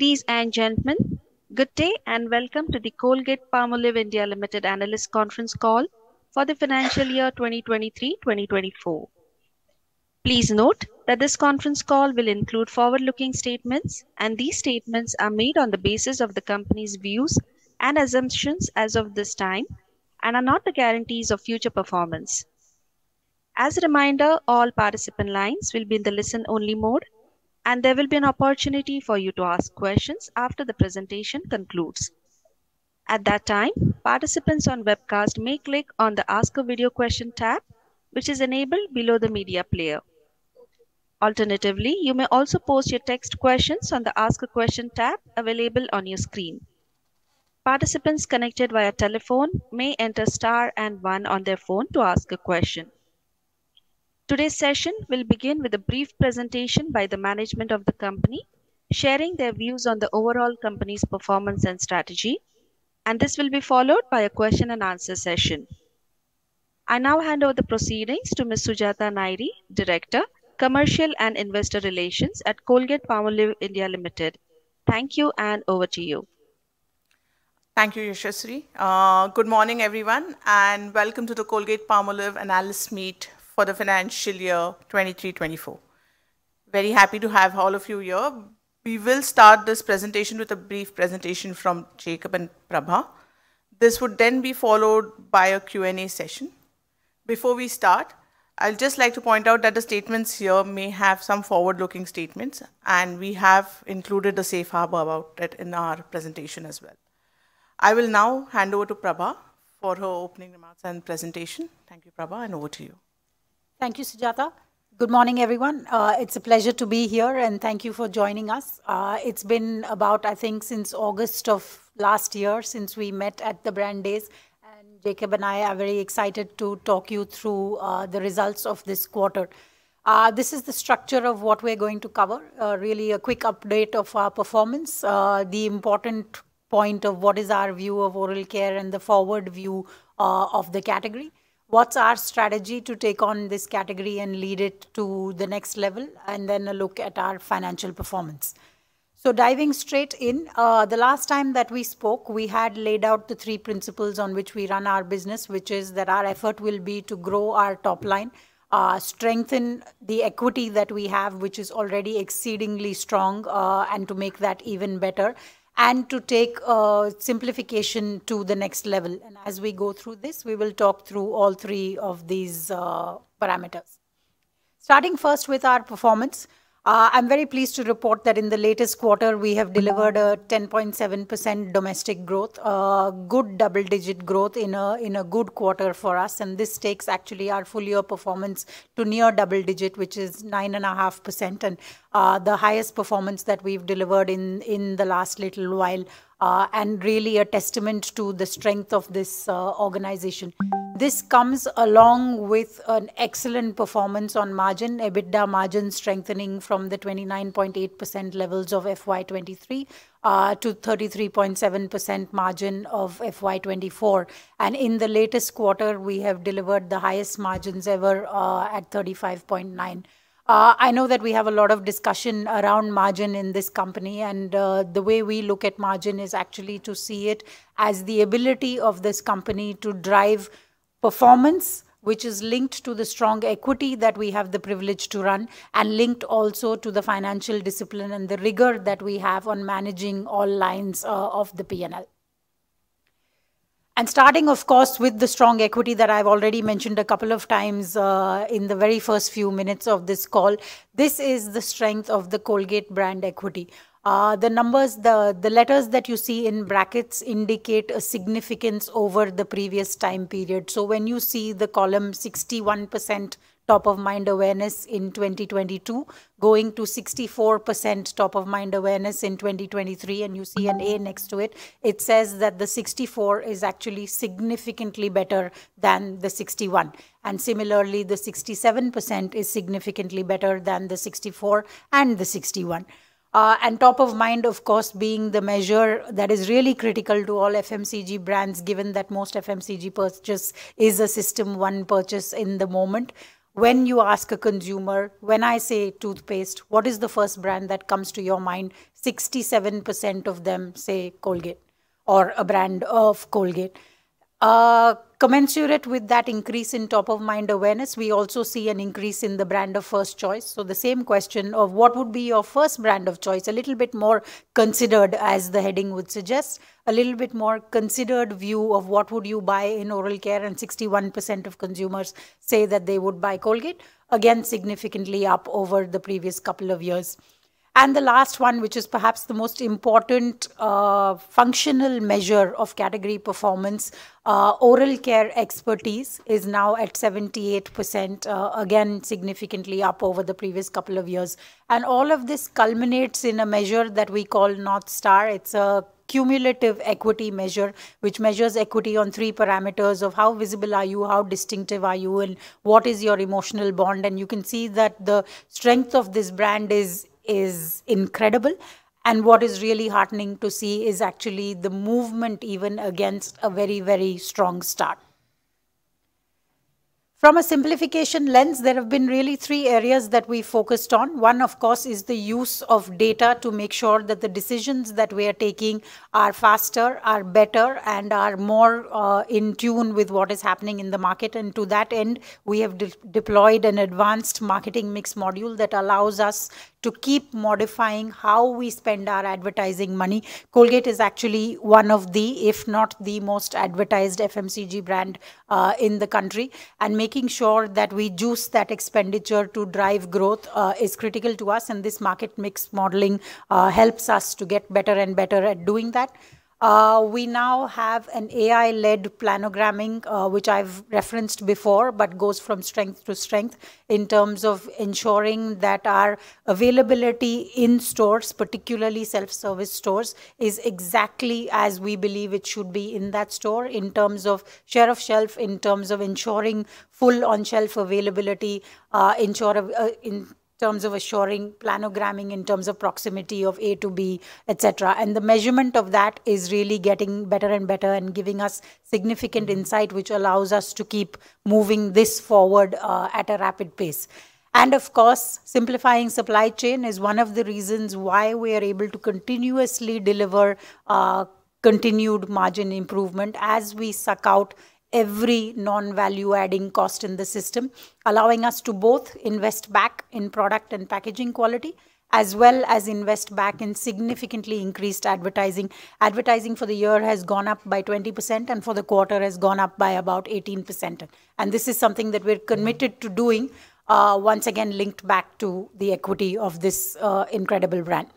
Ladies and gentlemen, good day and welcome to the Colgate-Palmolive India Limited Analyst Conference Call for the financial year 2023-2024. Please note that this conference call will include forward-looking statements, and these statements are made on the basis of the company's views and assumptions as of this time and are not the guarantees of future performance. As a reminder, all participant lines will be in the listen-only mode, and there will be an opportunity for you to ask questions after the presentation concludes. At that time, participants on webcast may click on the Ask a Video Question tab, which is enabled below the media player. Alternatively, you may also post your text questions on the Ask a Question tab available on your screen. Participants connected via telephone may enter star and one on their phone to ask a question. Today's session will begin with a brief presentation by the management of the company, sharing their views on the overall company's performance and strategy, and this will be followed by a question-and-answer session. I now hand over the proceedings to Ms. Sujata Nairi, Director, Commercial and Investor Relations at Colgate-Palmolive India Limited. Thank you, and over to you. Thank you, Yashasri. Uh, good morning, everyone, and welcome to the Colgate-Palmolive Analyst Meet for the financial year 2023-2024. Very happy to have all of you here. We will start this presentation with a brief presentation from Jacob and Prabha. This would then be followed by a Q&A session. Before we start, I'd just like to point out that the statements here may have some forward-looking statements, and we have included a safe harbor about it in our presentation as well. I will now hand over to Prabha for her opening remarks and presentation. Thank you, Prabha, and over to you. Thank you, Sujata. Good morning, everyone. Uh, it's a pleasure to be here, and thank you for joining us. Uh, it's been about, I think, since August of last year since we met at the Brand Days, and Jacob and I are very excited to talk you through uh, the results of this quarter. This is the structure of what we're going to cover, really a quick update of our performance, the important point of what is our view of oral care and the forward view of the category, what's our strategy to take on this category and lead it to the next level, and then a look at our financial performance. So diving straight in, uh, the last time that we spoke, we had laid out the three principles on which we run our business, which is that our effort will be to grow our top line, uh, strengthen the equity that we have, which is already exceedingly strong, uh, and to make that even better, and to take uh, simplification to the next level. And as we go through this, we will talk through all three of these uh, parameters. Starting first with our performance, Uh, I'm very pleased to report that in the latest quarter, we have mm-hmm. delivered a 10.7% domestic growth, a good double-digit growth in a in a good quarter for us, and this takes actually our full-year performance to near double-digit, which is 9.5%, and uh, the highest performance that we've delivered in the last little while, Uh, and really a testament to the strength of this uh, organization. This comes along with an excellent performance on margin, EBITDA margin strengthening from the 29.8% levels of FY 2023 uh, to 33.7% margin of FY24. And In the latest quarter, we have delivered the highest margins ever at 35.9%. Uh, I know that we have a lot of discussion around margin in this company, and uh, the way we look at margin is actually to see it as the ability of this company to drive performance, which is linked to the strong equity that we have the privilege to run, and linked also to the financial discipline and the rigor that we have on managing all lines uh, of the P&L. And starting, of course, with the strong equity that I've already mentioned a couple of times uh, in the very first few minutes of this call, this is the strength of the Colgate brand equity. Uh, the numbers, the letters that you see in brackets indicate a significance over the previous time period. So when you see the column 61% top-of-mind awareness in 2022 going to 64% top-of-mind awareness in 2023, and you see an A next to it, it says that the 64 is actually significantly better than the 61. And similarly, the 67% is significantly better than the 64 and the 61. Uh, and top of mind, of course, being the measure that is really critical to all FMCG brands, given that most FMCG purchase is a system one purchase in the moment. When you ask a consumer, when I say toothpaste, what is the first brand that comes to your mind? 67% of them say Colgate or a brand of Colgate. Uh, commensurate with that increase in top of mind awareness, we also see an increase in the brand of first choice. So the same question of what would be your first brand of choice, a little bit more considered as the heading would suggest, a little bit more considered view of what would you buy in oral care and 61% of consumers say that they would buy Colgate, again significantly up over the previous couple of years. And the last one, which is perhaps the most important uh, functional measure of category performance, uh, oral care expertise is now at 78%, uh, again, significantly up over the previous couple of years. And all of this culminates in a measure that we call North Star. It's a cumulative equity measure, which measures equity on three parameters of how visible are you, how distinctive are you, and what is your emotional bond. And you can see that the strength of this brand is is incredible. And what is really heartening to see is actually the movement even against a very, very strong start. From a simplification lens, there have been really three areas that we focused on. One, of course, is the use of data to make sure that the decisions that we are taking are faster, are better, and are more uh, in tune with what is happening in the market. And to that end, we have de deployed an advanced marketing mix module that allows us to keep modifying how we spend our advertising money. Colgate is actually one of the, if not the most advertised FMCG brand uh, in the country. And making sure that we juice that expenditure to drive growth uh, is critical to us. And this market mix modeling uh, helps us to get better and better at doing that. Uh, we now have an AI-led planogramming, uh, which I've referenced before, but goes from strength to strength in terms of ensuring that our availability in stores, particularly self-service stores, is exactly as we believe it should be in that store in terms of share of shelf, in terms of ensuring full on-shelf availability, uh, ensure, uh, in terms of assuring planogramming in terms of proximity of A to B, etc. And the measurement of that is really getting better and better and giving us significant insight, which allows us to keep moving this forward uh, at a rapid pace. And of course, simplifying supply chain is one of the reasons why we are able to continuously deliver uh, continued margin improvement as we suck out every non-value adding cost in the system, allowing us to both invest back in product and packaging quality, as well as invest back in significantly increased advertising. Advertising for the year has gone up by 20% and for the quarter has gone up by about 18%. And this is something that we're committed to doing, uh, once again linked back to the equity of this uh, incredible brand.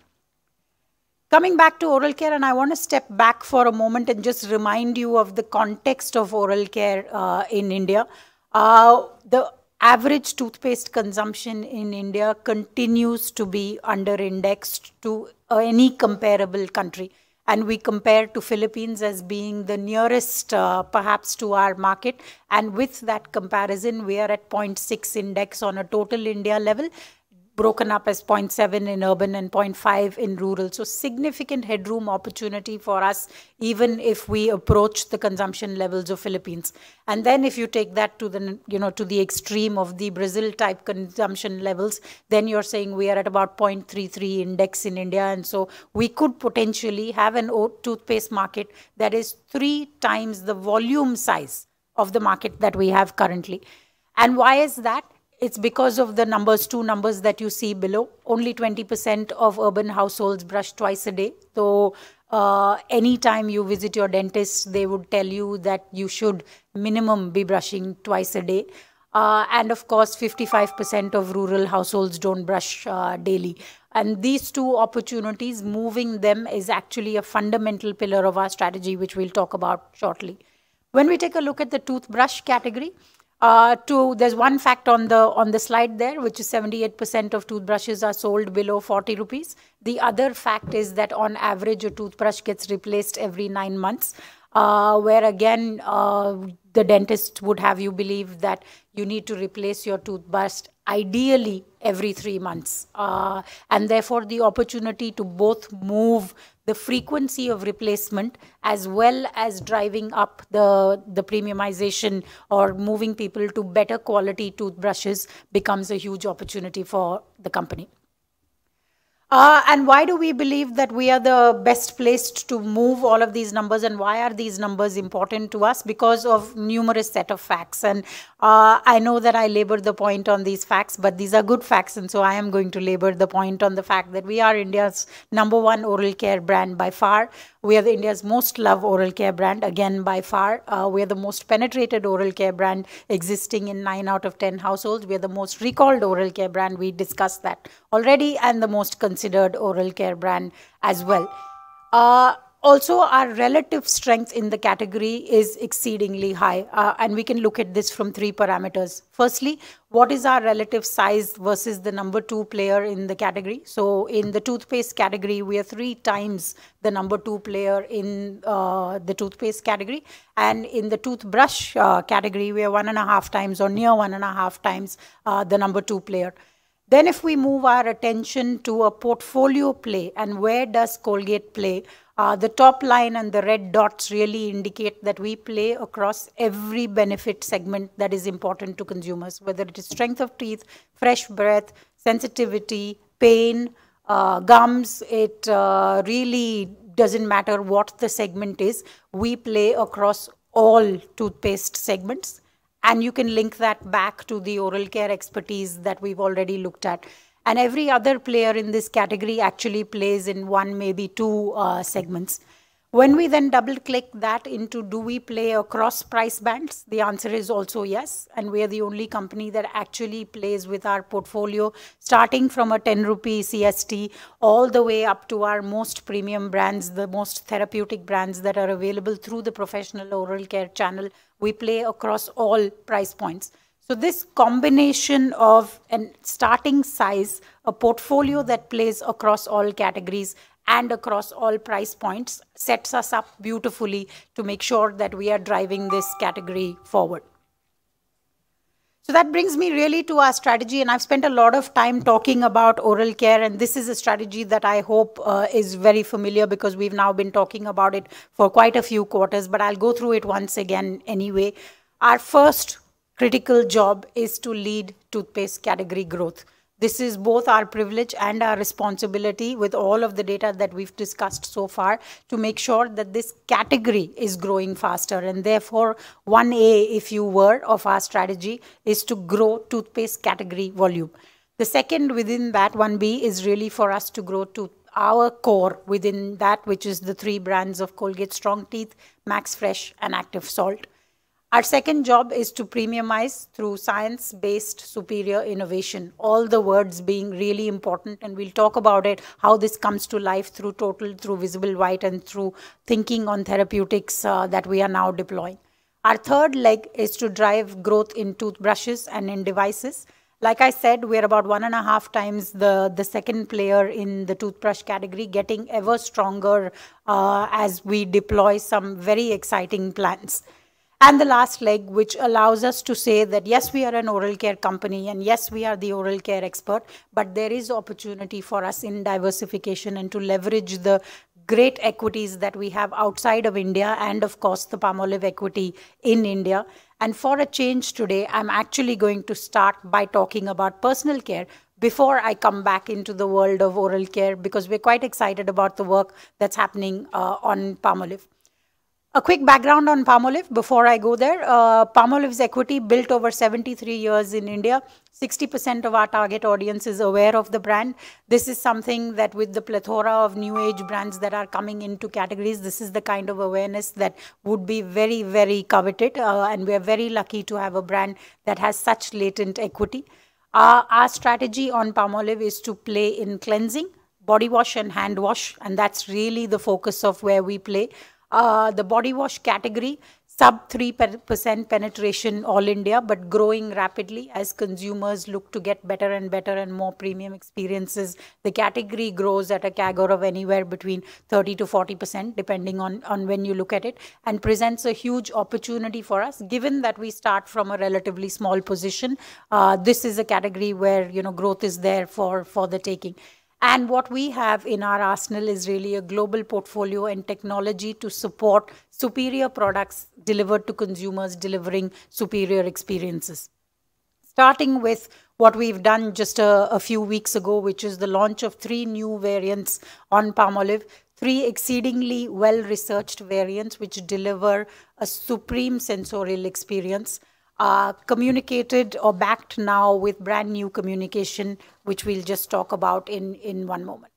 Coming back to oral care, and I want to step back for a moment and just remind you of the context of oral care uh, in India. Uh, the average toothpaste consumption in India continues to be under indexed to uh, any comparable country. And we compare to Philippines as being the nearest, uh, perhaps, to our market. And with that comparison, we are at 0.6 index on a total India level broken up as 0.7 in urban and 0.5 in rural. So significant headroom opportunity for us, even if we approach the consumption levels of Philippines. And then if you take that to the, you know, to the extreme of the Brazil type consumption levels, then you're saying we are at about 0.33 index in India. And so we could potentially have an toothpaste market that is three times the volume size of the market that we have currently. And why is that? It's because of the numbers, two numbers that you see below. Only 20% of urban households brush twice a day. So uh, anytime you visit your dentist, they would tell you that you should minimum be brushing twice a day. Uh, and of course, 55% of rural households don't brush uh, daily. And these two opportunities, moving them is actually a fundamental pillar of our strategy, which we'll talk about shortly. When we take a look at the toothbrush category, uh, to there's one fact on the on the slide there, which is 78% of toothbrushes are sold below 40 rupees. The other fact is that on average, a toothbrush gets replaced every nine months. Uh, where again, uh, the dentist would have you believe that you need to replace your toothbrush ideally every three months. Uh, and therefore, the opportunity to both move the frequency of replacement as well as driving up the, the premiumization or moving people to better quality toothbrushes becomes a huge opportunity for the company. Uh, and why do we believe that we are the best placed to move all of these numbers and why are these numbers important to us? Because of numerous set of facts. And uh, I know that I labor the point on these facts, but these are good facts. And so I am going to labor the point on the fact that we are India's number one oral care brand by far. We are the India's most loved oral care brand, again, by far. Uh, we are the most penetrated oral care brand existing in 9 out of 10 households. We are the most recalled oral care brand. We discussed that already, and the most considered oral care brand as well. Uh, also, our relative strength in the category is exceedingly high, uh, and we can look at this from three parameters. Firstly, what is our relative size versus the number two player in the category? So, in the toothpaste category, we are three times the number two player in uh, the toothpaste category, and in the toothbrush uh, category, we are one and a half times or near one and a half times uh, the number two player. Then, if we move our attention to a portfolio play and where does Colgate play? Uh, the top line and the red dots really indicate that we play across every benefit segment that is important to consumers, whether it is strength of teeth, fresh breath, sensitivity, pain, uh, gums. It uh, really doesn't matter what the segment is. We play across all toothpaste segments. And you can link that back to the oral care expertise that we've already looked at and every other player in this category actually plays in one, maybe two uh, segments. When we then double click that into do we play across price bands, the answer is also yes. And we are the only company that actually plays with our portfolio, starting from a 10 rupee CST all the way up to our most premium brands, the most therapeutic brands that are available through the professional oral care channel. We play across all price points. So this combination of a starting size, a portfolio that plays across all categories and across all price points sets us up beautifully to make sure that we are driving this category forward. So that brings me really to our strategy, and I've spent a lot of time talking about oral care, and this is a strategy that I hope uh, is very familiar because we've now been talking about it for quite a few quarters, but I'll go through it once again anyway. Our first critical job is to lead toothpaste category growth. This is both our privilege and our responsibility with all of the data that we've discussed so far to make sure that this category is growing faster. And therefore, 1A, if you were, of our strategy is to grow toothpaste category volume. The second within that 1B is really for us to grow to our core within that, which is the three brands of Colgate Strong Teeth, Max Fresh, and Active Salt. Our second job is to premiumize through science-based superior innovation, all the words being really important, and we'll talk about it, how this comes to life through Total, through Visible White, and through thinking on therapeutics uh, that we are now deploying. Our third leg is to drive growth in toothbrushes and in devices. Like I said, we're about one and a half times the, the second player in the toothbrush category, getting ever stronger uh, as we deploy some very exciting plans and the last leg, which allows us to say that yes, we are an oral care company and yes, we are the oral care expert, but there is opportunity for us in diversification and to leverage the great equities that we have outside of India and of course the Palmolive equity in India. And for a change today, I'm actually going to start by talking about personal care before I come back into the world of oral care because we're quite excited about the work that's happening uh, on Palmolive. A quick background on Palmolive before I go there. Uh, Palmolive's equity built over 73 years in India. 60% of our target audience is aware of the brand. This is something that with the plethora of new age brands that are coming into categories, this is the kind of awareness that would be very, very coveted. Uh, and we're very lucky to have a brand that has such latent equity. Our strategy on Palmolive is to play in cleansing, body wash and hand wash. And that's really the focus of where we play uh, the body wash category sub 3% penetration all India, but growing rapidly as consumers look to get better and better and more premium experiences. The category grows at a CAGR of anywhere between 30 to 40%, depending on, on when you look at it, and presents a huge opportunity for us, given that we start from a relatively small position. Uh, this is a category where, you know, growth is there for, for the taking. And what we have in our arsenal is really a global portfolio and technology to support superior products delivered to consumers, delivering superior experiences. Starting with what we've done just a, a few weeks ago, which is the launch of three new variants on Palmolive, three exceedingly well-researched variants which deliver a supreme sensorial experience uh, communicated or backed now with brand new communication, which we'll just talk about in, in one moment.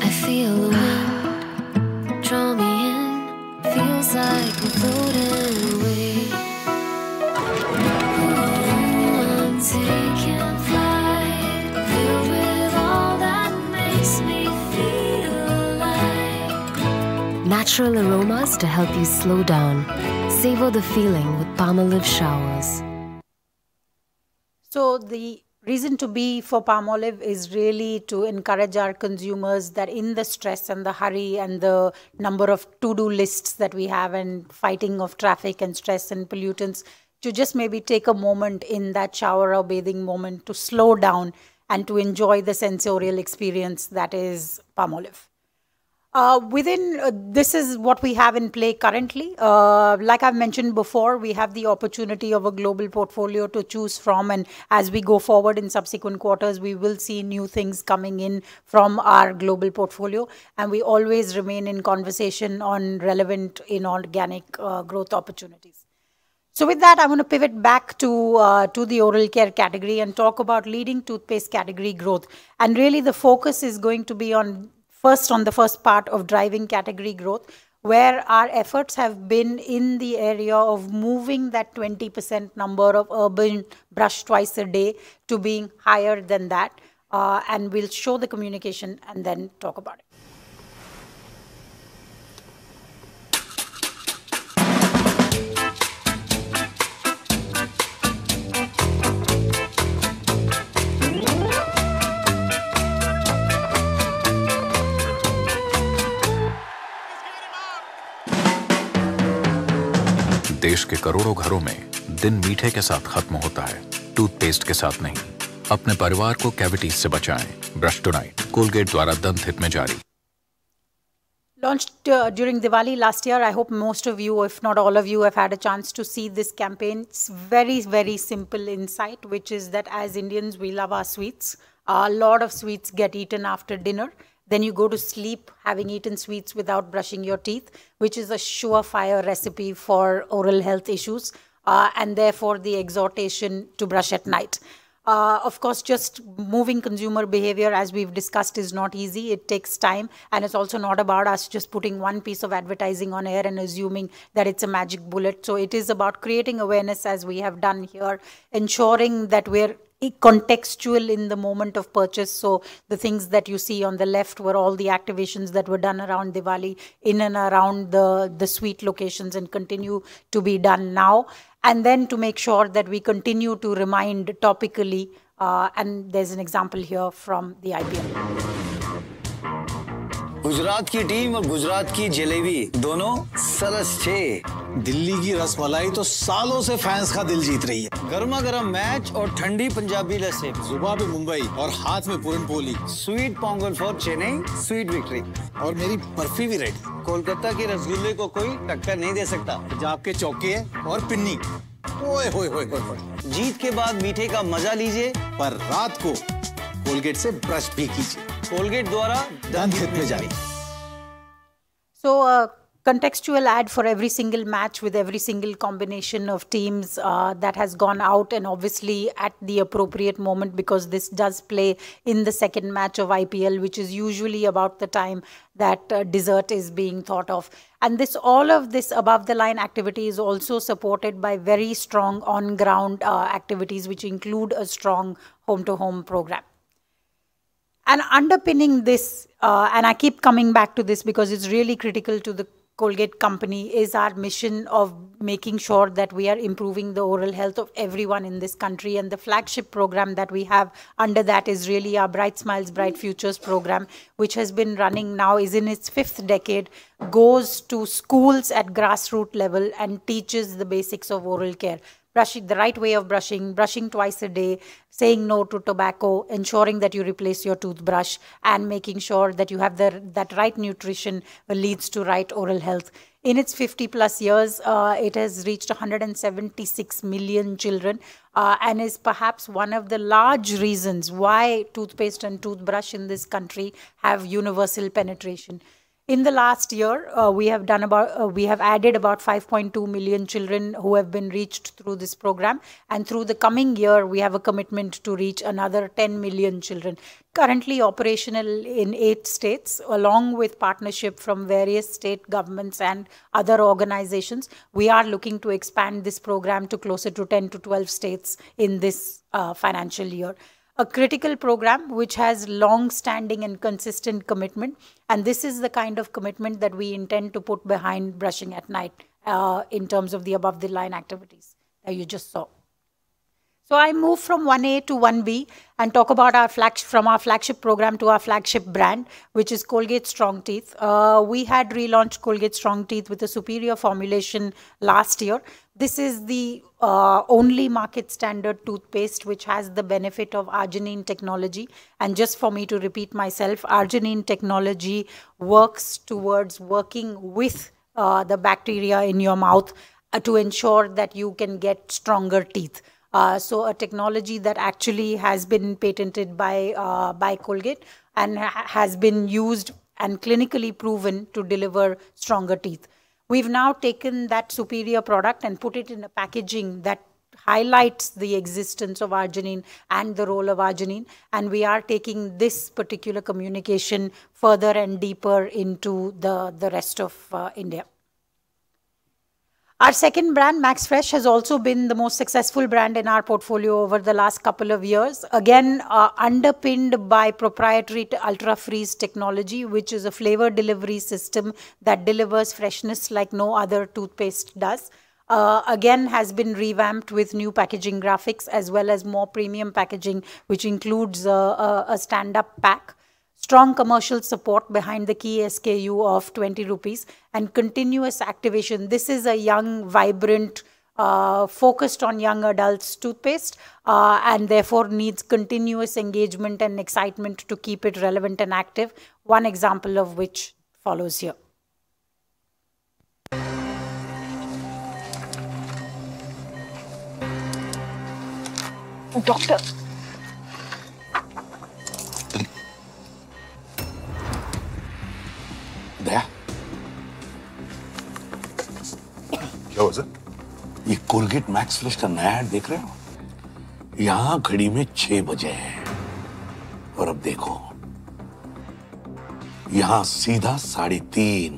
I feel the wind draw me in, feels like we're floating Natural aromas to help you slow down. Savor the feeling with Palmolive showers. So the reason to be for Palmolive is really to encourage our consumers that in the stress and the hurry and the number of to-do lists that we have and fighting of traffic and stress and pollutants, to just maybe take a moment in that shower or bathing moment to slow down and to enjoy the sensorial experience that is Palmolive. Uh, within uh, this is what we have in play currently. Uh, like I've mentioned before, we have the opportunity of a global portfolio to choose from, and as we go forward in subsequent quarters, we will see new things coming in from our global portfolio, and we always remain in conversation on relevant inorganic uh, growth opportunities. So with that, I want to pivot back to uh, to the oral care category and talk about leading toothpaste category growth. And really, the focus is going to be on first on the first part of driving category growth, where our efforts have been in the area of moving that 20% number of urban brush twice a day to being higher than that. Uh, and we'll show the communication and then talk about it. देश के करोड़ों घरों में दिन मीठे के साथ खत्म होता है टूथपेस्ट के साथ नहीं अपने परिवार को कैविटीज से बचाएँ ब्रश टुनाइट कोलगेट द्वारा दंत हित में जारी Launched uh, during Diwali last year. I hope most of you, if not all of you, have had a chance to see this campaign. It's very, very simple insight, which is that as Indians, we love our sweets. A lot of sweets get eaten after dinner. Then you go to sleep having eaten sweets without brushing your teeth, which is a surefire recipe for oral health issues, uh, and therefore the exhortation to brush at night. Uh, of course, just moving consumer behavior, as we've discussed, is not easy. It takes time. And it's also not about us just putting one piece of advertising on air and assuming that it's a magic bullet. So it is about creating awareness, as we have done here, ensuring that we're contextual in the moment of purchase. So the things that you see on the left were all the activations that were done around Diwali in and around the, the sweet locations and continue to be done now. And then to make sure that we continue to remind topically, uh, and there's an example here from the IPL. Gujarat की team और गुजरात की जलेबी दोनों सरस छे दिल्ली की रसमलाई तो सालों से fans का दिल जीत रही है। गर्मा गर्म मैच और ठंडी पंजाबी लस्सी जुबा पे मुंबई और हाथ में puran poli. Sweet pongal for Chennai sweet victory. और मेरी बर्फ़ी भी रेडी कोलकाता के रसगुल्ले को कोई टक्कर नहीं दे सकता। पंजाब के चौके और पिन्नी। ओए होए होए। जीत के बाद मीठे का मज़ा लीजिए। पर रात को कोलगेट से ब्रश भी कीजिए कोलगेट द्वारा दंत हित में जारी So, uh, contextual ad for every single match with every single combination of teams uh, that has gone out and obviously at the appropriate moment because this does play in the second match of IPL which is usually about the time that uh, dessert is being thought of and this all of this above the line activity is also supported by very strong on ground uh, activities which include a strong home to home program and underpinning this uh, and i keep coming back to this because it's really critical to the Colgate company is our mission of making sure that we are improving the oral health of everyone in this country. And the flagship program that we have under that is really our Bright Smiles, Bright Futures program, which has been running now, is in its fifth decade, goes to schools at grassroots level and teaches the basics of oral care brushing the right way of brushing, brushing twice a day, saying no to tobacco, ensuring that you replace your toothbrush, and making sure that you have the, that right nutrition leads to right oral health. In its 50 plus years, uh, it has reached 176 million children uh, and is perhaps one of the large reasons why toothpaste and toothbrush in this country have universal penetration in the last year uh, we have done about uh, we have added about 5.2 million children who have been reached through this program. And through the coming year we have a commitment to reach another 10 million children. Currently operational in eight states along with partnership from various state governments and other organizations we are looking to expand this program to closer to 10 to 12 states in this uh, financial year a critical program which has long standing and consistent commitment. And this is the kind of commitment that we intend to put behind brushing at night uh, in terms of the above the line activities that you just saw. So I move from 1A to 1B and talk about our flag from our flagship program to our flagship brand, which is Colgate Strong Teeth. Uh, we had relaunched Colgate Strong Teeth with a superior formulation last year. This is the uh, only market standard toothpaste which has the benefit of arginine technology. And just for me to repeat myself, arginine technology works towards working with uh, the bacteria in your mouth uh, to ensure that you can get stronger teeth. Uh, so a technology that actually has been patented by uh, by Colgate and ha has been used and clinically proven to deliver stronger teeth. We've now taken that superior product and put it in a packaging that highlights the existence of arginine and the role of arginine and we are taking this particular communication further and deeper into the the rest of uh, India. Our second brand, Max Fresh, has also been the most successful brand in our portfolio over the last couple of years. Again, uh, underpinned by proprietary Ultra Freeze technology, which is a flavor delivery system that delivers freshness like no other toothpaste does. Uh, again has been revamped with new packaging graphics as well as more premium packaging, which includes uh, a, a stand-up pack strong commercial support behind the key SKU of 20 rupees and continuous activation. This is a young, vibrant, uh, focused on young adults toothpaste uh, and therefore needs continuous engagement and excitement to keep it relevant and active. One example of which follows here. Doctor, दया क्या हुआ sir ये Colgate max fresh का नया add देख रहे हो? यहाँ घड़ी में छह बजे है। और अब देखो। यहाँ सीधा साढ़े तीन।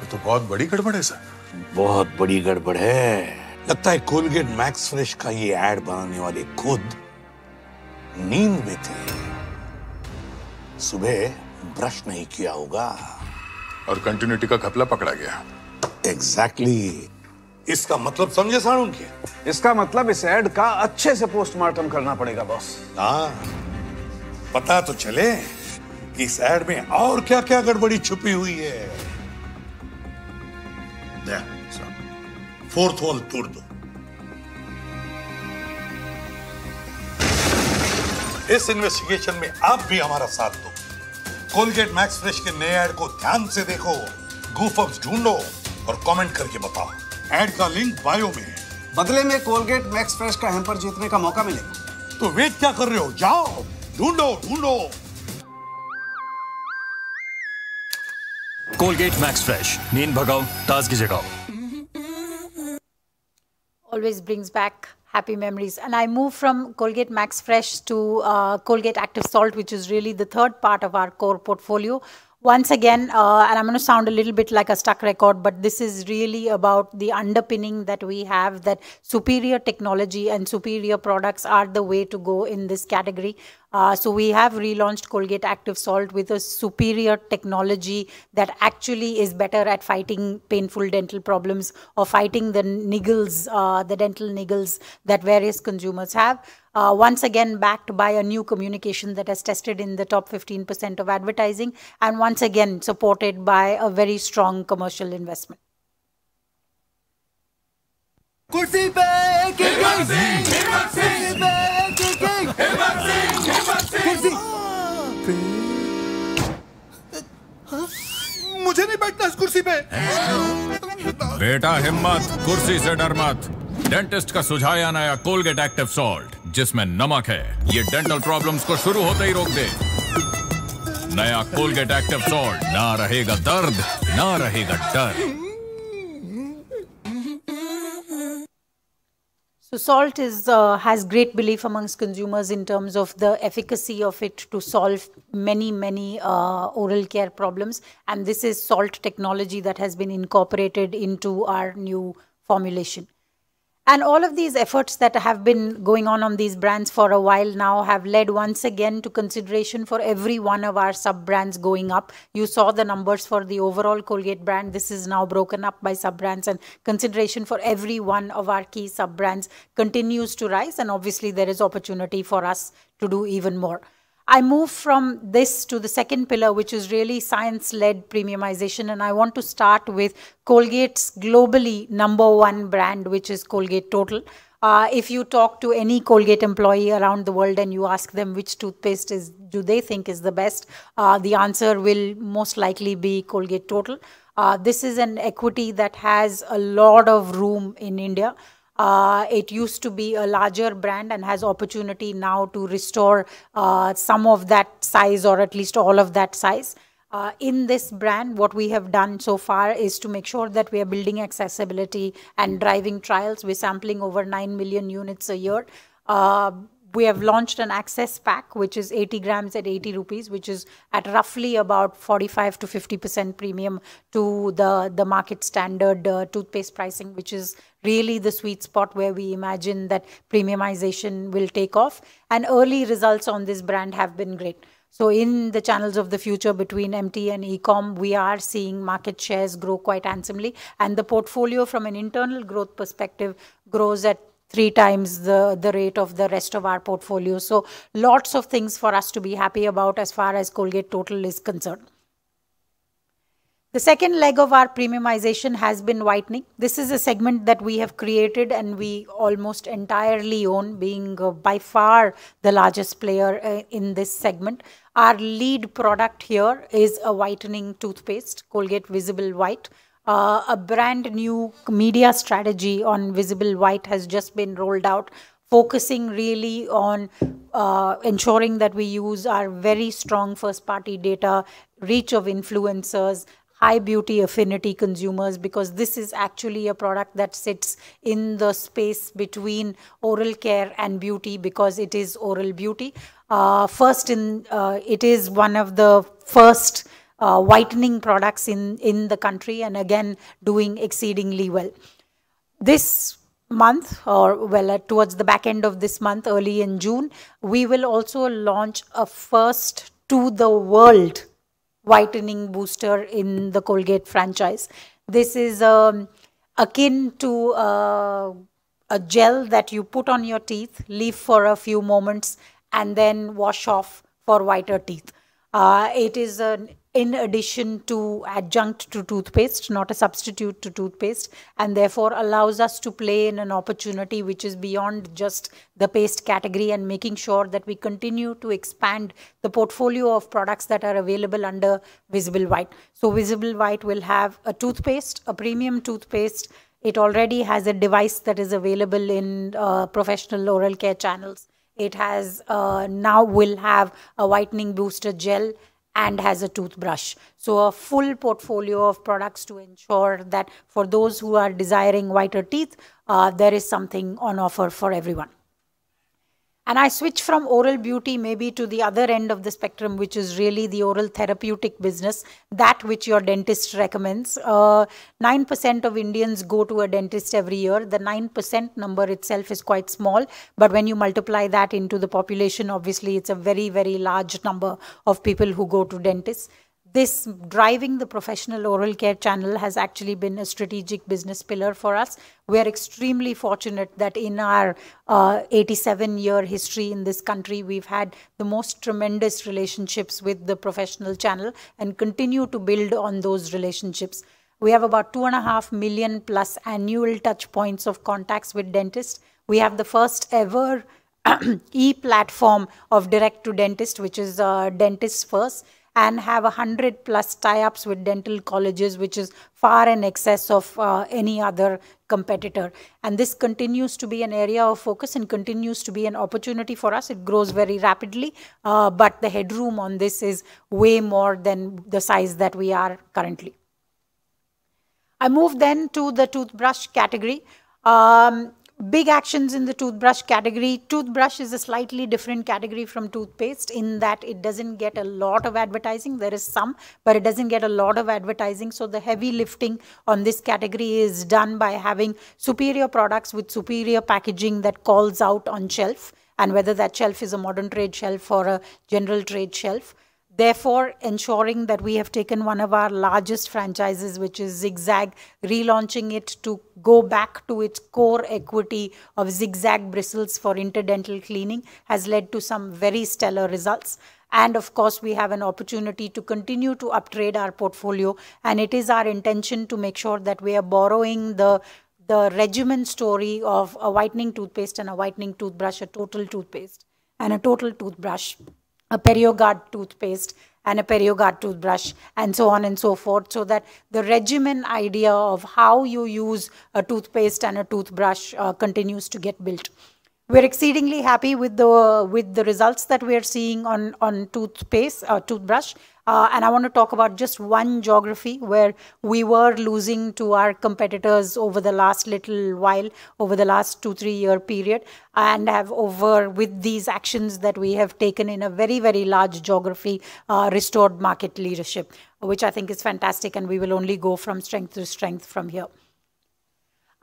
ये तो बहुत बड़ी गड़बड़ है सर। बहुत बड़ी गड़बड़ है। लगता है कोलगेट मैक्स फ्रेश का ये ऐड बनाने वाले खुद नींद में थे। सुबह ब्रश नहीं किया होगा। और कंटिन्यूटी का घपला पकड़ा गया। Exactly exactly. इसका मतलब समझे के? इसका मतलब इस एड का अच्छे से पोस्टमार्टम करना पड़ेगा बॉस हाँ। पता तो चले कि इस एड में और क्या क्या गड़बड़ी छुपी हुई है। फोर्थ वॉल तोड़ दो। इस इन्वेस्टिगेशन में आप भी हमारा साथ दो। कोलगेट मैक्स फ्रेश के नए ऐड को ध्यान से देखो गूफअप्स ढूंढो और कमेंट करके बताओ। ऐड का लिंक बायो में है। बदले में कोलगेट मैक्स फ्रेश का हैम्पर जीतने का मौका मिलेगा तो वेट क्या कर रहे हो? जाओ ढूंढो ढूंढो। कोलगेट मैक्स फ्रेश नींद भगाओ ताजगी जगाओ। Always brings back happy memories. And I move from Colgate Max Fresh to uh, Colgate Active Salt, which is really the third part of our core portfolio once again, uh, and I'm going to sound a little bit like a stuck record, but this is really about the underpinning that we have that superior technology and superior products are the way to go in this category. Uh, so we have relaunched Colgate Active Salt with a superior technology that actually is better at fighting painful dental problems or fighting the niggles, uh, the dental niggles that various consumers have Uh, once again backed by a new communication that has tested in the top 15% of advertising and once again supported by a very strong commercial investment. कुर्सी पे एक एक कुर्सी पे एक एक कुर्सी मुझे नहीं बैठना इस कुर्सी पे बेटा हिम्मत कुर्सी से डर मत डेंटिस्ट का सुझाया नया कोलगेट एक्टिव सॉल्ट जिसमें नमक है ये डेंटल प्रॉब्लम्स को शुरू होते ही रोक दे नया कोलगेट एक्टिव सॉल्ट ना रहेगा दर्द ना रहेगा डर So salt is uh, has great belief amongst consumers in terms of the efficacy of it to solve many many uh, oral care problems, and this is salt technology that has been incorporated into our new formulation. And all of these efforts that have been going on on these brands for a while now have led once again to consideration for every one of our sub brands going up. You saw the numbers for the overall Colgate brand. This is now broken up by sub brands, and consideration for every one of our key sub brands continues to rise. And obviously, there is opportunity for us to do even more. I move from this to the second pillar, which is really science led premiumization. And I want to start with Colgate's globally number one brand, which is Colgate Total. Uh, if you talk to any Colgate employee around the world and you ask them which toothpaste is do they think is the best, uh, the answer will most likely be Colgate Total. Uh, this is an equity that has a lot of room in India. Uh, it used to be a larger brand and has opportunity now to restore uh, some of that size or at least all of that size. Uh, in this brand, what we have done so far is to make sure that we are building accessibility and driving trials. We're sampling over 9 million units a year. Uh, we have launched an access pack, which is 80 grams at 80 rupees, which is at roughly about 45 to 50% premium to the, the market standard uh, toothpaste pricing, which is really the sweet spot where we imagine that premiumization will take off. And early results on this brand have been great. So in the channels of the future between MT and ecom, we are seeing market shares grow quite handsomely. And the portfolio from an internal growth perspective grows at three times the, the rate of the rest of our portfolio. So lots of things for us to be happy about as far as Colgate Total is concerned. The second leg of our premiumization has been whitening. This is a segment that we have created and we almost entirely own, being uh, by far the largest player uh, in this segment. Our lead product here is a whitening toothpaste, Colgate Visible White. Uh, a brand new media strategy on Visible White has just been rolled out, focusing really on uh, ensuring that we use our very strong first party data, reach of influencers, high beauty affinity consumers because this is actually a product that sits in the space between oral care and beauty because it is oral beauty. Uh, first in, uh, it is one of the first whitening products in, in the country and again doing exceedingly well. This month or well towards the back end of this month early in June we will also launch a first to the world whitening booster in the Colgate franchise. This is um, akin to uh, a gel that you put on your teeth, leave for a few moments, and then wash off for whiter teeth. Uh, it is an in addition to adjunct to toothpaste, not a substitute to toothpaste, and therefore allows us to play in an opportunity which is beyond just the paste category and making sure that we continue to expand the portfolio of products that are available under Visible White. So Visible White will have a toothpaste, a premium toothpaste. It already has a device that is available in uh, professional oral care channels. It has uh, now will have a whitening booster gel and has a toothbrush. So a full portfolio of products to ensure that for those who are desiring whiter teeth, uh, there is something on offer for everyone. And I switch from oral beauty maybe to the other end of the spectrum, which is really the oral therapeutic business, that which your dentist recommends. Uh, 9% of Indians go to a dentist every year. The 9% number itself is quite small, but when you multiply that into the population, obviously it's a very, very large number of people who go to dentists this driving the professional oral care channel has actually been a strategic business pillar for us. We are extremely fortunate that in our uh, 87 year history in this country, we've had the most tremendous relationships with the professional channel and continue to build on those relationships. We have about two and a half million plus annual touch points of contacts with dentists. We have the first ever e-platform of direct to dentist, which is uh, Dentist First and have a hundred plus tie-ups with dental colleges, which is far in excess of uh, any other competitor. And this continues to be an area of focus and continues to be an opportunity for us. It grows very rapidly, uh, but the headroom on this is way more than the size that we are currently. I move then to the toothbrush category. Um, big actions in the toothbrush category. Toothbrush is a slightly different category from toothpaste in that it doesn't get a lot of advertising. There is some, but it doesn't get a lot of advertising. So the heavy lifting on this category is done by having superior products with superior packaging that calls out on shelf and whether that shelf is a modern trade shelf or a general trade shelf therefore ensuring that we have taken one of our largest franchises which is zigzag relaunching it to go back to its core equity of zigzag bristles for interdental cleaning has led to some very stellar results. And of course we have an opportunity to continue to upgrade our portfolio. And it is our intention to make sure that we are borrowing the the regimen story of a whitening toothpaste and a whitening toothbrush a total toothpaste and a total toothbrush a PerioGard toothpaste and a PerioGard toothbrush and so on and so forth so that the regimen idea of how you use a toothpaste and a toothbrush uh, continues to get built. We're exceedingly happy with the with the results that we're seeing on on toothpaste, uh, toothbrush. Uh, and I want to talk about just one geography where we were losing to our competitors over the last little while, over the last two, three year period, and have over with these actions that we have taken in a very, very large geography, uh, restored market leadership, which I think is fantastic. And we will only go from strength to strength from here.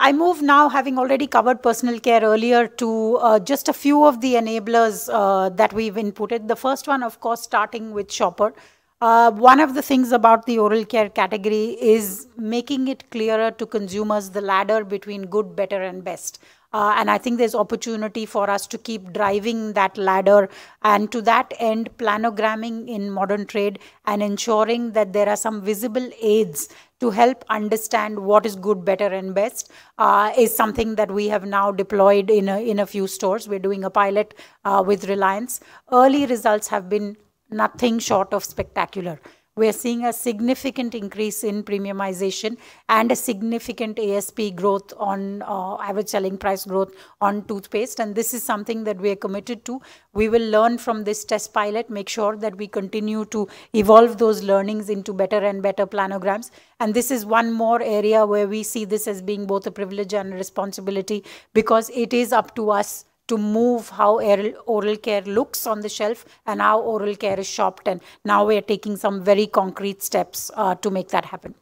I move now, having already covered personal care earlier, to uh, just a few of the enablers uh, that we've inputted. The first one, of course, starting with Shopper. Uh, one of the things about the oral care category is making it clearer to consumers the ladder between good, better, and best. Uh, and I think there's opportunity for us to keep driving that ladder. And to that end, planogramming in modern trade and ensuring that there are some visible aids to help understand what is good, better, and best uh, is something that we have now deployed in a, in a few stores. We're doing a pilot uh, with Reliance. Early results have been nothing short of spectacular. We're seeing a significant increase in premiumization and a significant ASP growth on uh, average selling price growth on toothpaste. And this is something that we are committed to. We will learn from this test pilot, make sure that we continue to evolve those learnings into better and better planograms. And this is one more area where we see this as being both a privilege and a responsibility because it is up to us to move how oral care looks on the shelf and how oral care is shopped. And now we're taking some very concrete steps uh, to make that happen.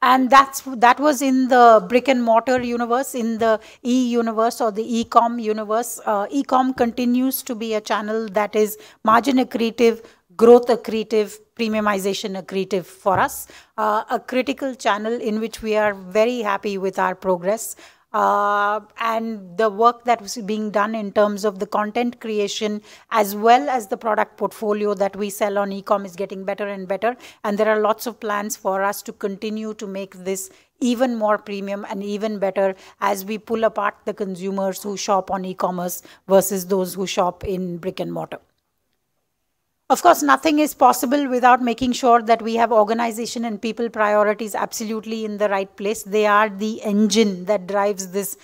And that's that was in the brick and mortar universe, in the e-universe or the e-com universe. Uh, e-com continues to be a channel that is margin accretive, growth accretive, premiumization accretive for us. Uh, a critical channel in which we are very happy with our progress uh, and the work that was being done in terms of the content creation as well as the product portfolio that we sell on e-com is getting better and better. And there are lots of plans for us to continue to make this even more premium and even better as we pull apart the consumers who shop on e-commerce versus those who shop in brick and mortar of course, nothing is possible without making sure that we have organization and people priorities absolutely in the right place. They are the engine that drives this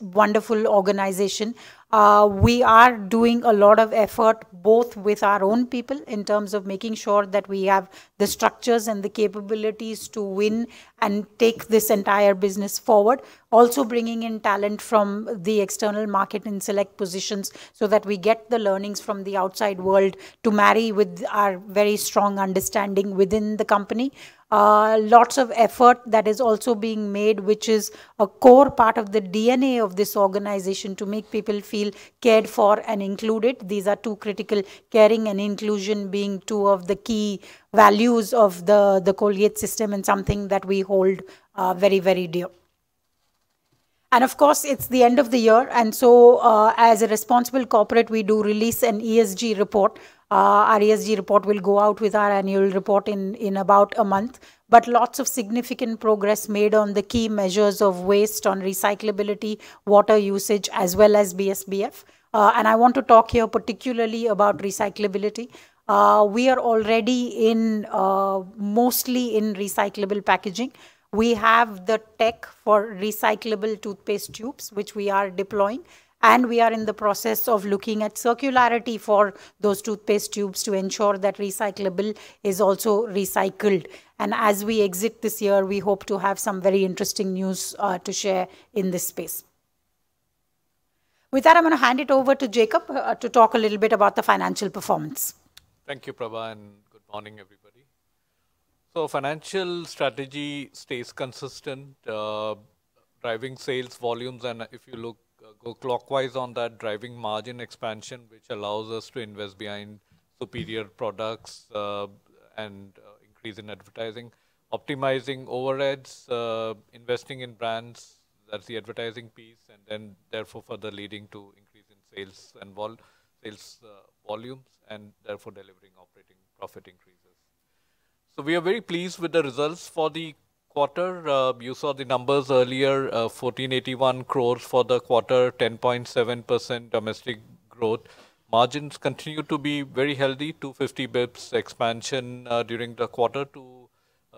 wonderful organization. Uh, we are doing a lot of effort both with our own people in terms of making sure that we have the structures and the capabilities to win and take this entire business forward. Also bringing in talent from the external market in select positions so that we get the learnings from the outside world to marry with our very strong understanding within the company uh, lots of effort that is also being made, which is a core part of the DNA of this organization to make people feel cared for and included. These are two critical, caring and inclusion being two of the key values of the, the Colgate system and something that we hold uh, very, very dear. And of course, it's the end of the year. And so, uh, as a responsible corporate, we do release an ESG report uh, our ESG report will go out with our annual report in, in about a month. But lots of significant progress made on the key measures of waste, on recyclability, water usage, as well as BSBF. Uh, and I want to talk here particularly about recyclability. Uh, we are already in uh, mostly in recyclable packaging. We have the tech for recyclable toothpaste tubes, which we are deploying and we are in the process of looking at circularity for those toothpaste tubes to ensure that recyclable is also recycled. And as we exit this year, we hope to have some very interesting news uh, to share in this space. With that, I'm going to hand it over to Jacob uh, to talk a little bit about the financial performance. Thank you, Prabha, and good morning, everybody. So financial strategy stays consistent, uh, driving sales volumes, and if you look go clockwise on that, driving margin expansion, which allows us to invest behind superior products uh, and uh, increase in advertising, optimizing overheads, uh, investing in brands, that's the advertising piece, and then therefore further leading to increase in sales and vol sales uh, volumes, and therefore delivering operating profit increases. So we are very pleased with the results for the quarter. Uh, you saw the numbers earlier, uh, 1481 crores for the quarter, 10.7% domestic growth. Margins continue to be very healthy, 250 bips expansion uh, during the quarter to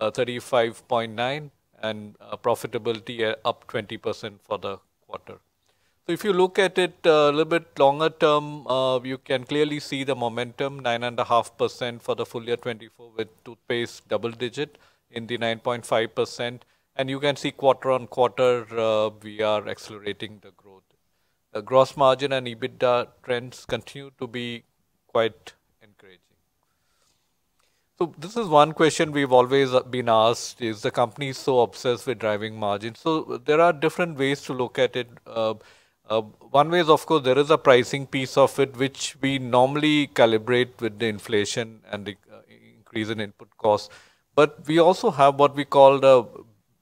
uh, 35.9 and uh, profitability uh, up 20% for the quarter. So if you look at it a little bit longer term, you can clearly see the momentum, 9.5% for the full year 24 with toothpaste double digit in the 9.5%. And you can see quarter on quarter, uh, we are accelerating the growth. The gross margin and EBITDA trends continue to be quite encouraging. So this is one question we've always been asked, is the company so obsessed with driving margin? So there are different ways to look at it. Uh, uh, one way is, of course, there is a pricing piece of it, which we normally calibrate with the inflation and the uh, increase in input costs. But we also have what we call a,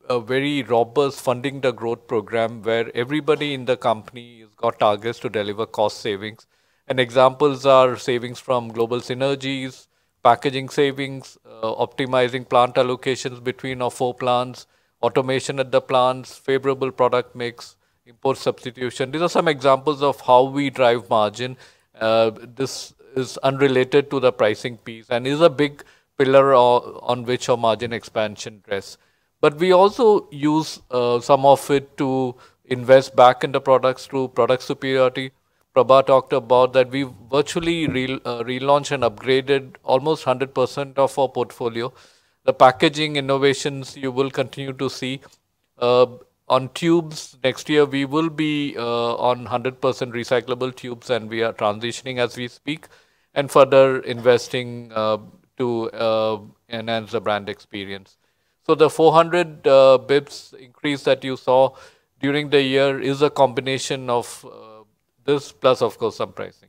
a very robust funding the growth program where everybody in the company has got targets to deliver cost savings. And examples are savings from global synergies, packaging savings, uh, optimizing plant allocations between our four plants, automation at the plants, favorable product mix, import substitution. These are some examples of how we drive margin. Uh, this is unrelated to the pricing piece and is a big pillar on which our margin expansion rests. But we also use uh, some of it to invest back in the products through product superiority. Prabha talked about that we virtually uh, relaunched and upgraded almost 100% of our portfolio. The packaging innovations you will continue to see. Uh, on tubes, next year we will be on 100% recyclable tubes and we are transitioning as we speak and further investing to uh, enhance the brand experience. So the 400 uh, bips increase that you saw during the year is a combination of uh, this plus, of course, some pricing.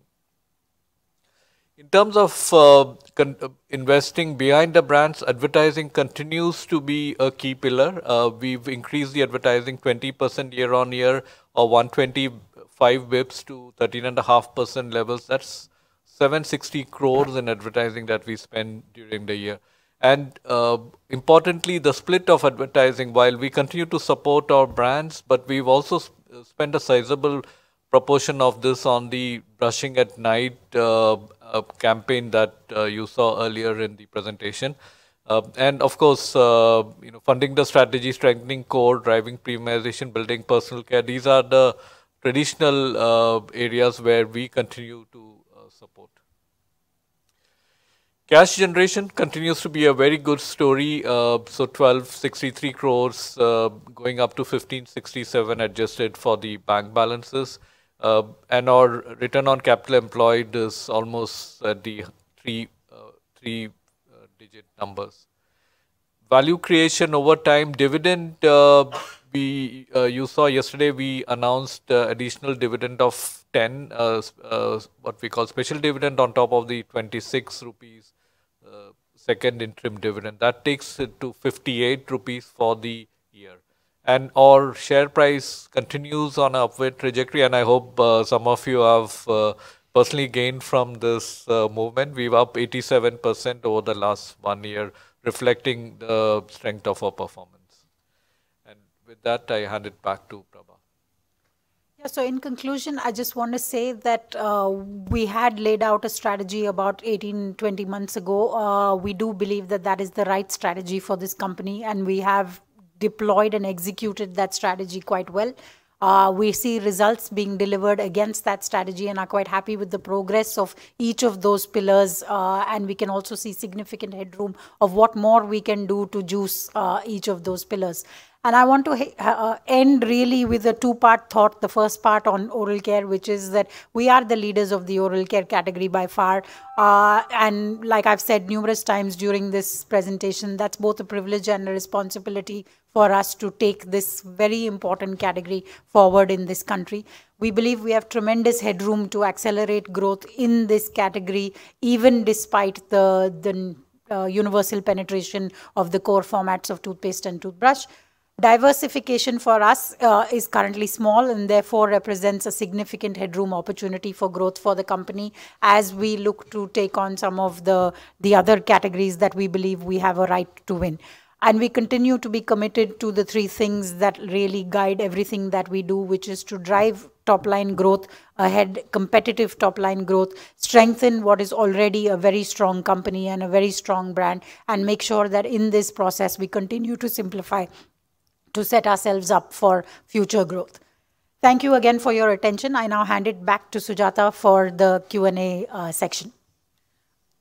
In terms of uh, investing behind the brands, advertising continues to be a key pillar. Uh, we've increased the advertising 20% year on year or 125 bips to 13.5% levels. That's 760 crores in advertising that we spend during the year. And uh, importantly, the split of advertising, while we continue to support our brands, but we've also sp spent a sizable proportion of this on the brushing at night uh, uh, campaign that uh, you saw earlier in the presentation. Uh, and of course, uh, you know, funding the strategy, strengthening core, driving premiumization, building personal care. These are the traditional uh, areas where we continue to uh, support. Cash generation continues to be a very good story. Uh, so 1263 crores uh, going up to 1567 adjusted for the bank balances. Uh, and our return on capital employed is almost at the three, uh, three uh, digit numbers. Value creation over time, dividend, uh, we you saw yesterday we announced additional dividend of 10, what we call special dividend on top of the 26 rupees second interim dividend. That takes it to 58 rupees for the year. And our share price continues on an upward trajectory. And I hope uh, some of you have uh, personally gained from this uh, movement. We've up 87% over the last one year, reflecting the strength of our performance. And with that, I hand it back to Prabha. Yeah, so in conclusion, I just want to say that uh, we had laid out a strategy about 18, 20 months ago. Uh, we do believe that that is the right strategy for this company, and we have deployed and executed that strategy quite well. Uh, we see results being delivered against that strategy and are quite happy with the progress of each of those pillars. Uh, and we can also see significant headroom of what more we can do to juice uh, each of those pillars. And I want to uh, end really with a two part thought. The first part on oral care, which is that we are the leaders of the oral care category by far. Uh, and like I've said numerous times during this presentation, that's both a privilege and a responsibility for us to take this very important category forward in this country. We believe we have tremendous headroom to accelerate growth in this category, even despite the, the uh, universal penetration of the core formats of toothpaste and toothbrush. Diversification for us uh, is currently small and therefore represents a significant headroom opportunity for growth for the company as we look to take on some of the, the other categories that we believe we have a right to win. And we continue to be committed to the three things that really guide everything that we do, which is to drive top line growth ahead, competitive top line growth, strengthen what is already a very strong company and a very strong brand, and make sure that in this process we continue to simplify to set ourselves up for future growth. Thank you again for your attention. I now hand it back to Sujata for the Q&A uh, section.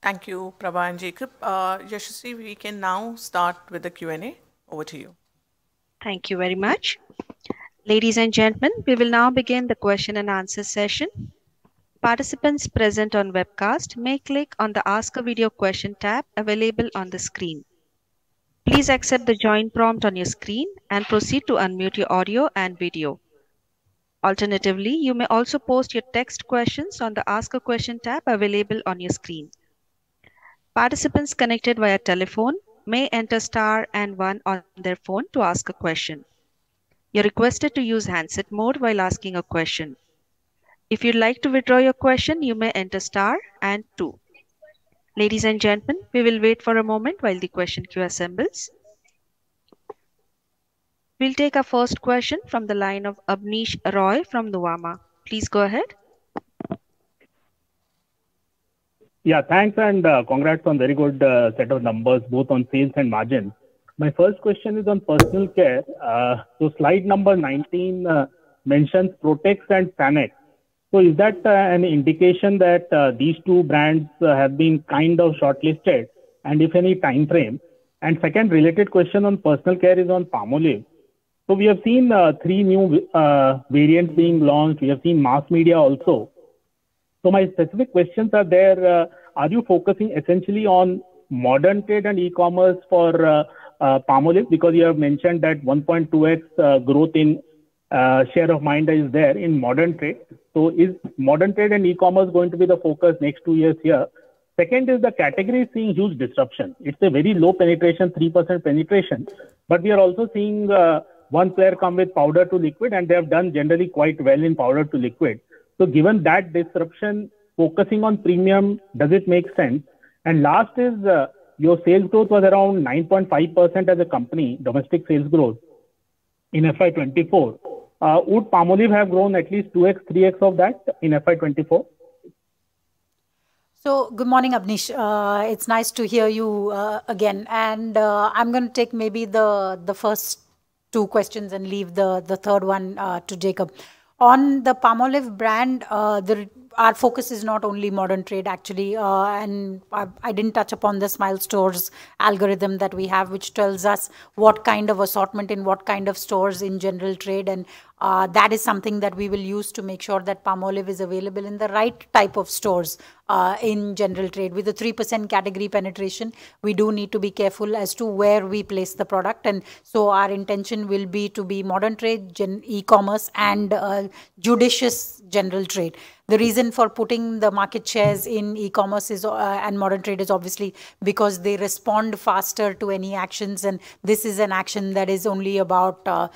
Thank you, Prabha and Jacob. Uh, Yashasvi, we can now start with the Q&A. Over to you. Thank you very much. Ladies and gentlemen, we will now begin the question and answer session. Participants present on webcast may click on the Ask a Video Question tab available on the screen. Please accept the join prompt on your screen and proceed to unmute your audio and video. Alternatively, you may also post your text questions on the Ask a Question tab available on your screen. Participants connected via telephone may enter star and one on their phone to ask a question. You're requested to use handset mode while asking a question. If you'd like to withdraw your question, you may enter star and two. Ladies and gentlemen, we will wait for a moment while the question queue assembles. We'll take our first question from the line of Abneesh Roy from Nuvama. Please go ahead. Yeah, thanks and uh, congrats on very good uh, set of numbers, both on sales and margins. My first question is on personal care. Uh, so slide number 19 uh, mentions Protex and Sanex. So is that uh, an indication that uh, these two brands uh, have been kind of shortlisted, and if any time frame? And second related question on personal care is on Palmolive. So we have seen three new variants being launched. We have seen mass media also. So my specific questions are there. Are you focusing essentially on modern trade and e-commerce for Palmolive? Because you have mentioned that 1.2x growth in share of mind is there in modern trade. So is modern trade and e-commerce going to be the focus next two years here? Second is the category is seeing huge disruption. It's a very low penetration, 3% penetration, but we are also seeing uh, one player come with powder to liquid and they have done generally quite well in powder to liquid. So given that disruption, focusing on premium, does it make sense? And last is uh, your sales growth was around 9.5% as a company, domestic sales growth in FY24. Uh, would Palmolive have grown at least 2x, 3x of that in FY24? So, good morning, Abneesh. Uh, it's nice to hear you uh, again. And I'm going to take maybe the, the first two questions and leave the, the third one to Jacob. On the Palmolive brand, the our focus is not only modern trade actually uh, and I, I, didn't touch upon the smile stores algorithm that we have which tells us what kind of assortment in what kind of stores in general trade and uh, that is something that we will use to make sure that Palmolive is available in the right type of stores uh, in general trade. With the 3% category penetration, we do need to be careful as to where we place the product. And so our intention will be to be modern trade, e-commerce and uh, judicious general trade. The reason for putting the market shares in e-commerce is uh, and modern trade is obviously because they respond faster to any actions, and this is an action that is only about uh,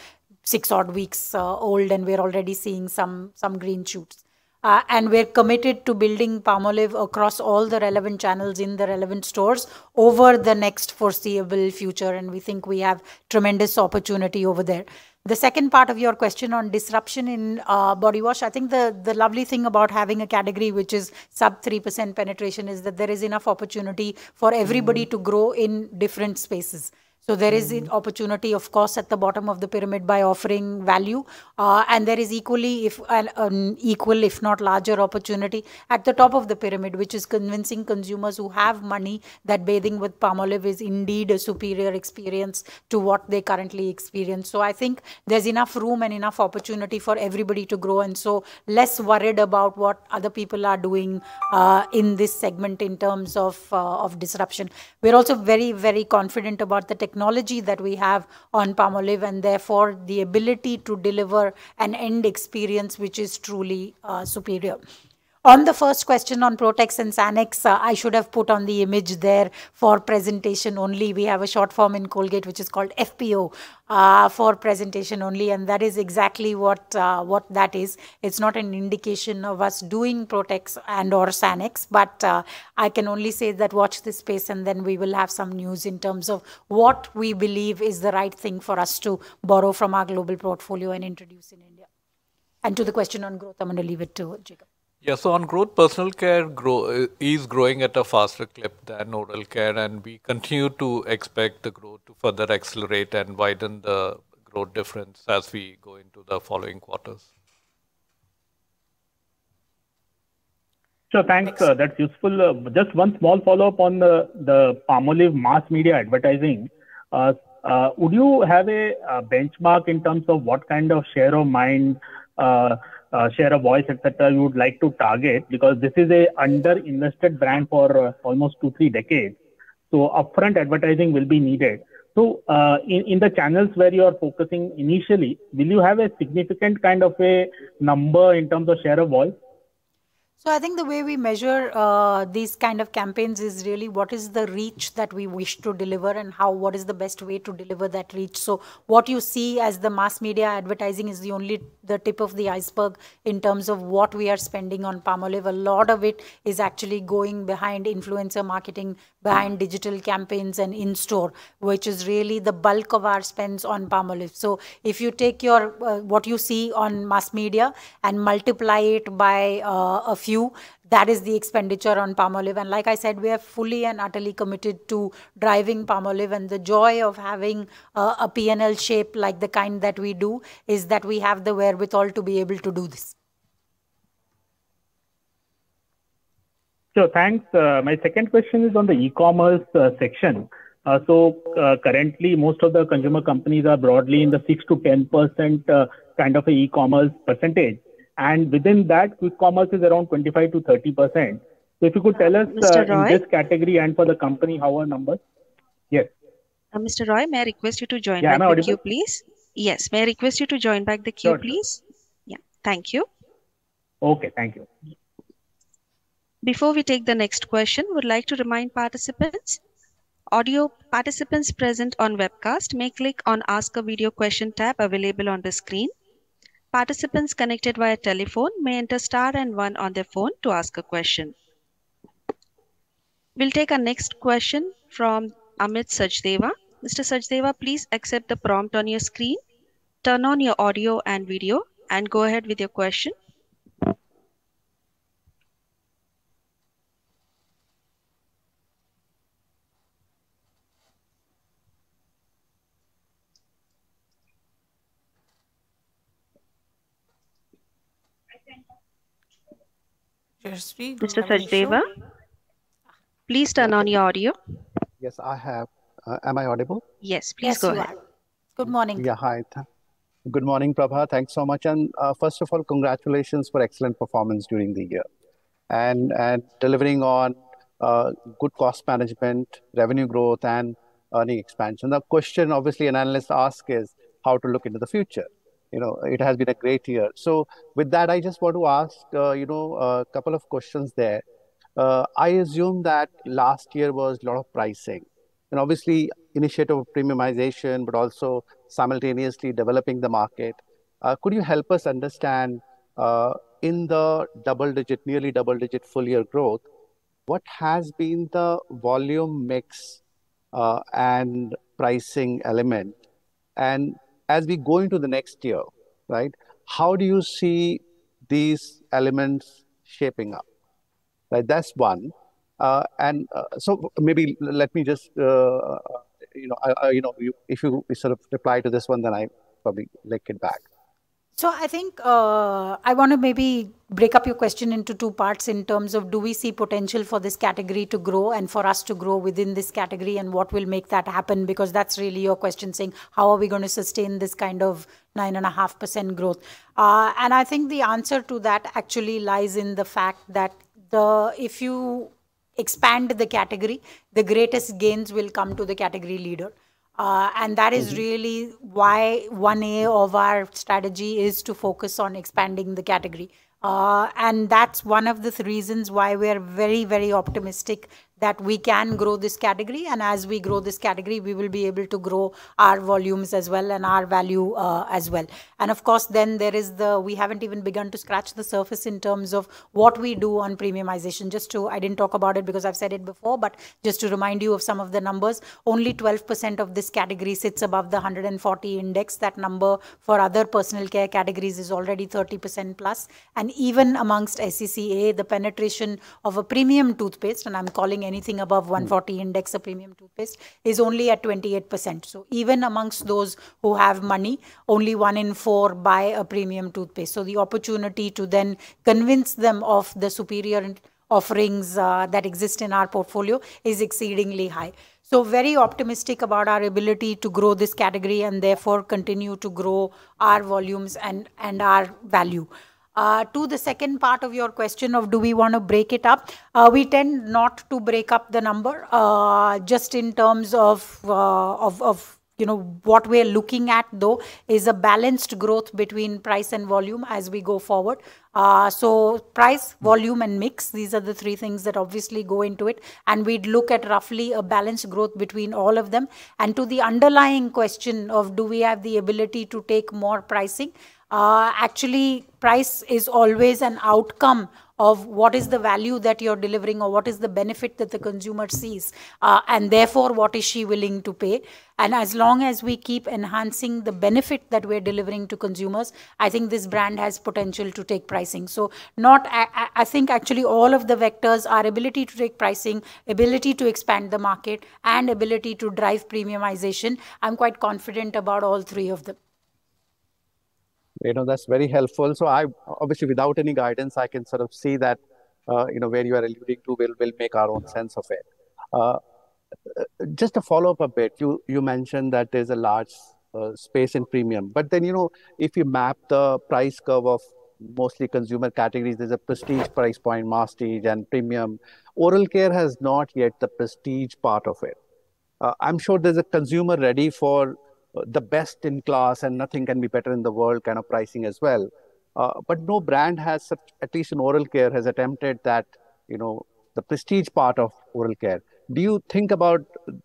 six odd weeks uh, old, and we're already seeing some some green shoots. Uh, and we're committed to building Palmolive across all the relevant channels in the relevant stores over the next foreseeable future. And we think we have tremendous opportunity over there. The second part of your question on disruption in uh, body wash, I think the, the lovely thing about having a category which is sub 3% penetration is that there is enough opportunity for everybody mm. to grow in different spaces. So there is an opportunity, of course, at the bottom of the pyramid by offering value, uh, and there is equally, if an, an, equal, if not larger, opportunity at the top of the pyramid, which is convincing consumers who have money that bathing with Palmolive is indeed a superior experience to what they currently experience. So I think there's enough room and enough opportunity for everybody to grow, and so less worried about what other people are doing uh, in this segment in terms of uh, of disruption. We're also very very confident about the technology technology that we have on Palmolive and therefore the ability to deliver an end experience which is truly uh, superior. On the first question on Protex and Sanex, uh, I should have put on the image there for presentation only. We have a short form in Colgate which is called FPO uh, for presentation only, and that is exactly what uh, what that is. It's not an indication of us doing Protex and or Sanex, but uh, I can only say that watch this space, and then we will have some news in terms of what we believe is the right thing for us to borrow from our global portfolio and introduce in India. And to the question on growth, I'm going to leave it to Jacob. Yeah, so on growth, personal care grow, uh, is growing at a faster clip than oral care, and we continue to expect the growth to further accelerate and widen the growth difference as we go into the following quarters. Sure, thanks. Uh, that's useful. Uh, just one small follow-up on the, the Palmolive mass media advertising. Uh, uh would you have a, a, benchmark in terms of what kind of share of mind uh, uh, share of voice, etc., you would like to target because this is a under-invested brand for uh, almost two, three decades. So upfront advertising will be needed. So uh, in, in the channels where you are focusing initially, will you have a significant kind of a number in terms of share of voice? So I think the way we measure uh, these kind of campaigns is really what is the reach that we wish to deliver and how what is the best way to deliver that reach. So what you see as the mass media advertising is the only the tip of the iceberg in terms of what we are spending on Palmolive. A lot of it is actually going behind influencer marketing, behind digital campaigns and in store, which is really the bulk of our spends on Palmolive. So if you take your uh, what you see on mass media and multiply it by uh, a few that is the expenditure on Palmolive. And like I said, we are fully and utterly committed to driving Palmolive. And the joy of having uh, a PNL shape like the kind that we do is that we have the wherewithal to be able to do this. So thanks. Uh, my second question is on the e-commerce uh, section. Uh, so uh, currently, most of the consumer companies are broadly in the six to ten percent uh, kind of a e-commerce percentage. And within that, quick commerce is around 25 to 30 percent. So if you could tell us uh, in this category and for the company, how are numbers? Yes. Uh, Mr. Roy, may I request you to join yeah, back the queue, please? Yes, may I request you to join back the queue, sure, please? Yeah, thank you. Okay, thank you. Before we take the next question, would like to remind participants, audio participants present on webcast may click on Ask a Video Question tab available on the screen. Participants connected via telephone may enter star and one on their phone to ask a question. We'll take our next question from Amit Sachdeva. Mr. Sachdeva, please accept the prompt on your screen, turn on your audio and video, and go ahead with your question. Mr. Sachdeva, please turn on your audio. Yes, I have. Uh, am I audible? Yes, please Yes, go ahead. are. Good morning. Yeah, hi. Good morning, Prabha. Thanks so much. And uh, first of all, congratulations for excellent performance during the year and, and delivering on uh, good cost management, revenue growth, and earning expansion. The question, obviously, an analyst asks is how to look into the future. You know, it has been a great year. So, with that, I just want to ask, uh, you know, a couple of questions there. Uh, I assume that last year was a lot of pricing and obviously initiative of premiumization, but also simultaneously developing the market. Uh, could you help us understand uh, in the double digit, nearly double digit full year growth, what has been the volume mix uh, and pricing element? And as we go into the next year, right, how do you see these elements shaping up? Right, that's one. Uh, and uh, so maybe let me just, uh, you know, I, I, you know, you, if you sort of reply to this one, then I probably link it back. So I think uh, I want to maybe break up your question into two parts in terms of do we see potential for this category to grow and for us to grow within this category and what will make that happen? Because that's really your question saying how are we going to sustain this kind of nine and a half percent growth? Uh, and I think the answer to that actually lies in the fact that the if you expand the category the greatest gains will come to the category leader uh, and that is really why 1A of our strategy is to focus on expanding the category. Uh, and that's one of the th- reasons why we're very, very optimistic that we can grow this category. And as we grow this category, we will be able to grow our volumes as well and our value uh, as well. And of course, then there is the, we haven't even begun to scratch the surface in terms of what we do on premiumization. Just to, I didn't talk about it because I've said it before, but just to remind you of some of the numbers, only 12% of this category sits above the 140 index. That number for other personal care categories is already 30% And even amongst SCCA, the penetration of a premium toothpaste, and I'm calling anything above 140 index a premium toothpaste, is only at 28%. So even amongst those who have money, only one in four buy a premium toothpaste. So the opportunity to then convince them of the superior offerings uh, that exist in our portfolio is exceedingly high. So very optimistic about our ability to grow this category and therefore continue to grow our volumes and, and our value. Uh, to the second part of your question of do we want to break it up, uh, we tend not to break up the number uh, just in terms of, uh, of, of you know what we're looking at though is a balanced growth between price and volume as we go forward. Uh, so price volume and mix these are the three things that obviously go into it and we'd look at roughly a balanced growth between all of them. And to the underlying question of do we have the ability to take more pricing uh, actually price is always an outcome of what is the value that you're delivering or what is the benefit that the consumer sees uh, and therefore what is she willing to pay. And as long as we keep enhancing the benefit that we're delivering to consumers i think this brand has potential to take pricing. So not i, I think actually all of the vectors our ability to take pricing ability to expand the market and ability to drive premiumization i'm quite confident about all three of them you know that's very helpful. So i obviously without any guidance i can sort of see that uh, you know where you are alluding to will will make our own sense of it. Uh, just to follow up a bit you you mentioned that there's a large uh, space in premium. But then you know if you map the price curve of mostly consumer categories there's a prestige price point masstige and premium. Oral care has not yet the prestige part of it. Uh, i'm sure there's a consumer ready for the best in class and nothing can be better in the world kind of pricing as well. Uh, but no brand has, such, at least in oral care, has attempted that, you know, the prestige part of oral care. Do you think about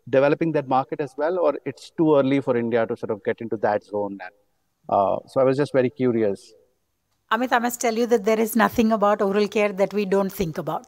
developing that market as well, or it's too early for India to sort of get into that zone? Uh, so I was just very curious. Amit, I must tell you that there is nothing about oral care that we don't think about.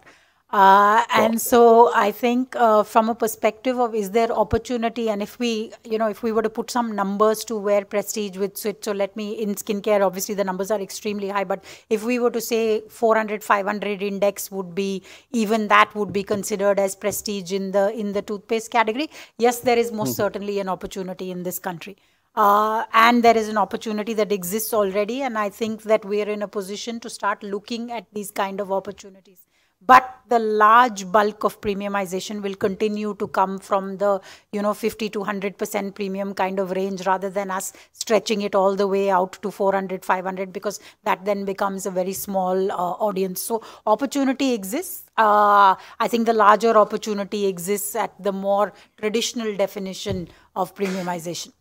Uh, and so I think uh, from a perspective of is there opportunity and if we, you know, if we were to put some numbers to where prestige would sit, so let me, in skincare, obviously the numbers are extremely high, but if we were to say 400, 500 index would be, even that would be considered as prestige in the, in the toothpaste category. Yes, there is most Mhm. certainly an opportunity in this country. Uh, and there is an opportunity that exists already. And I think that we are in a position to start looking at these kind of opportunities but the large bulk of premiumization will continue to come from the you know 50 to 100% premium kind of range rather than us stretching it all the way out to 400 500 because that then becomes a very small uh, audience so opportunity exists uh, i think the larger opportunity exists at the more traditional definition of premiumization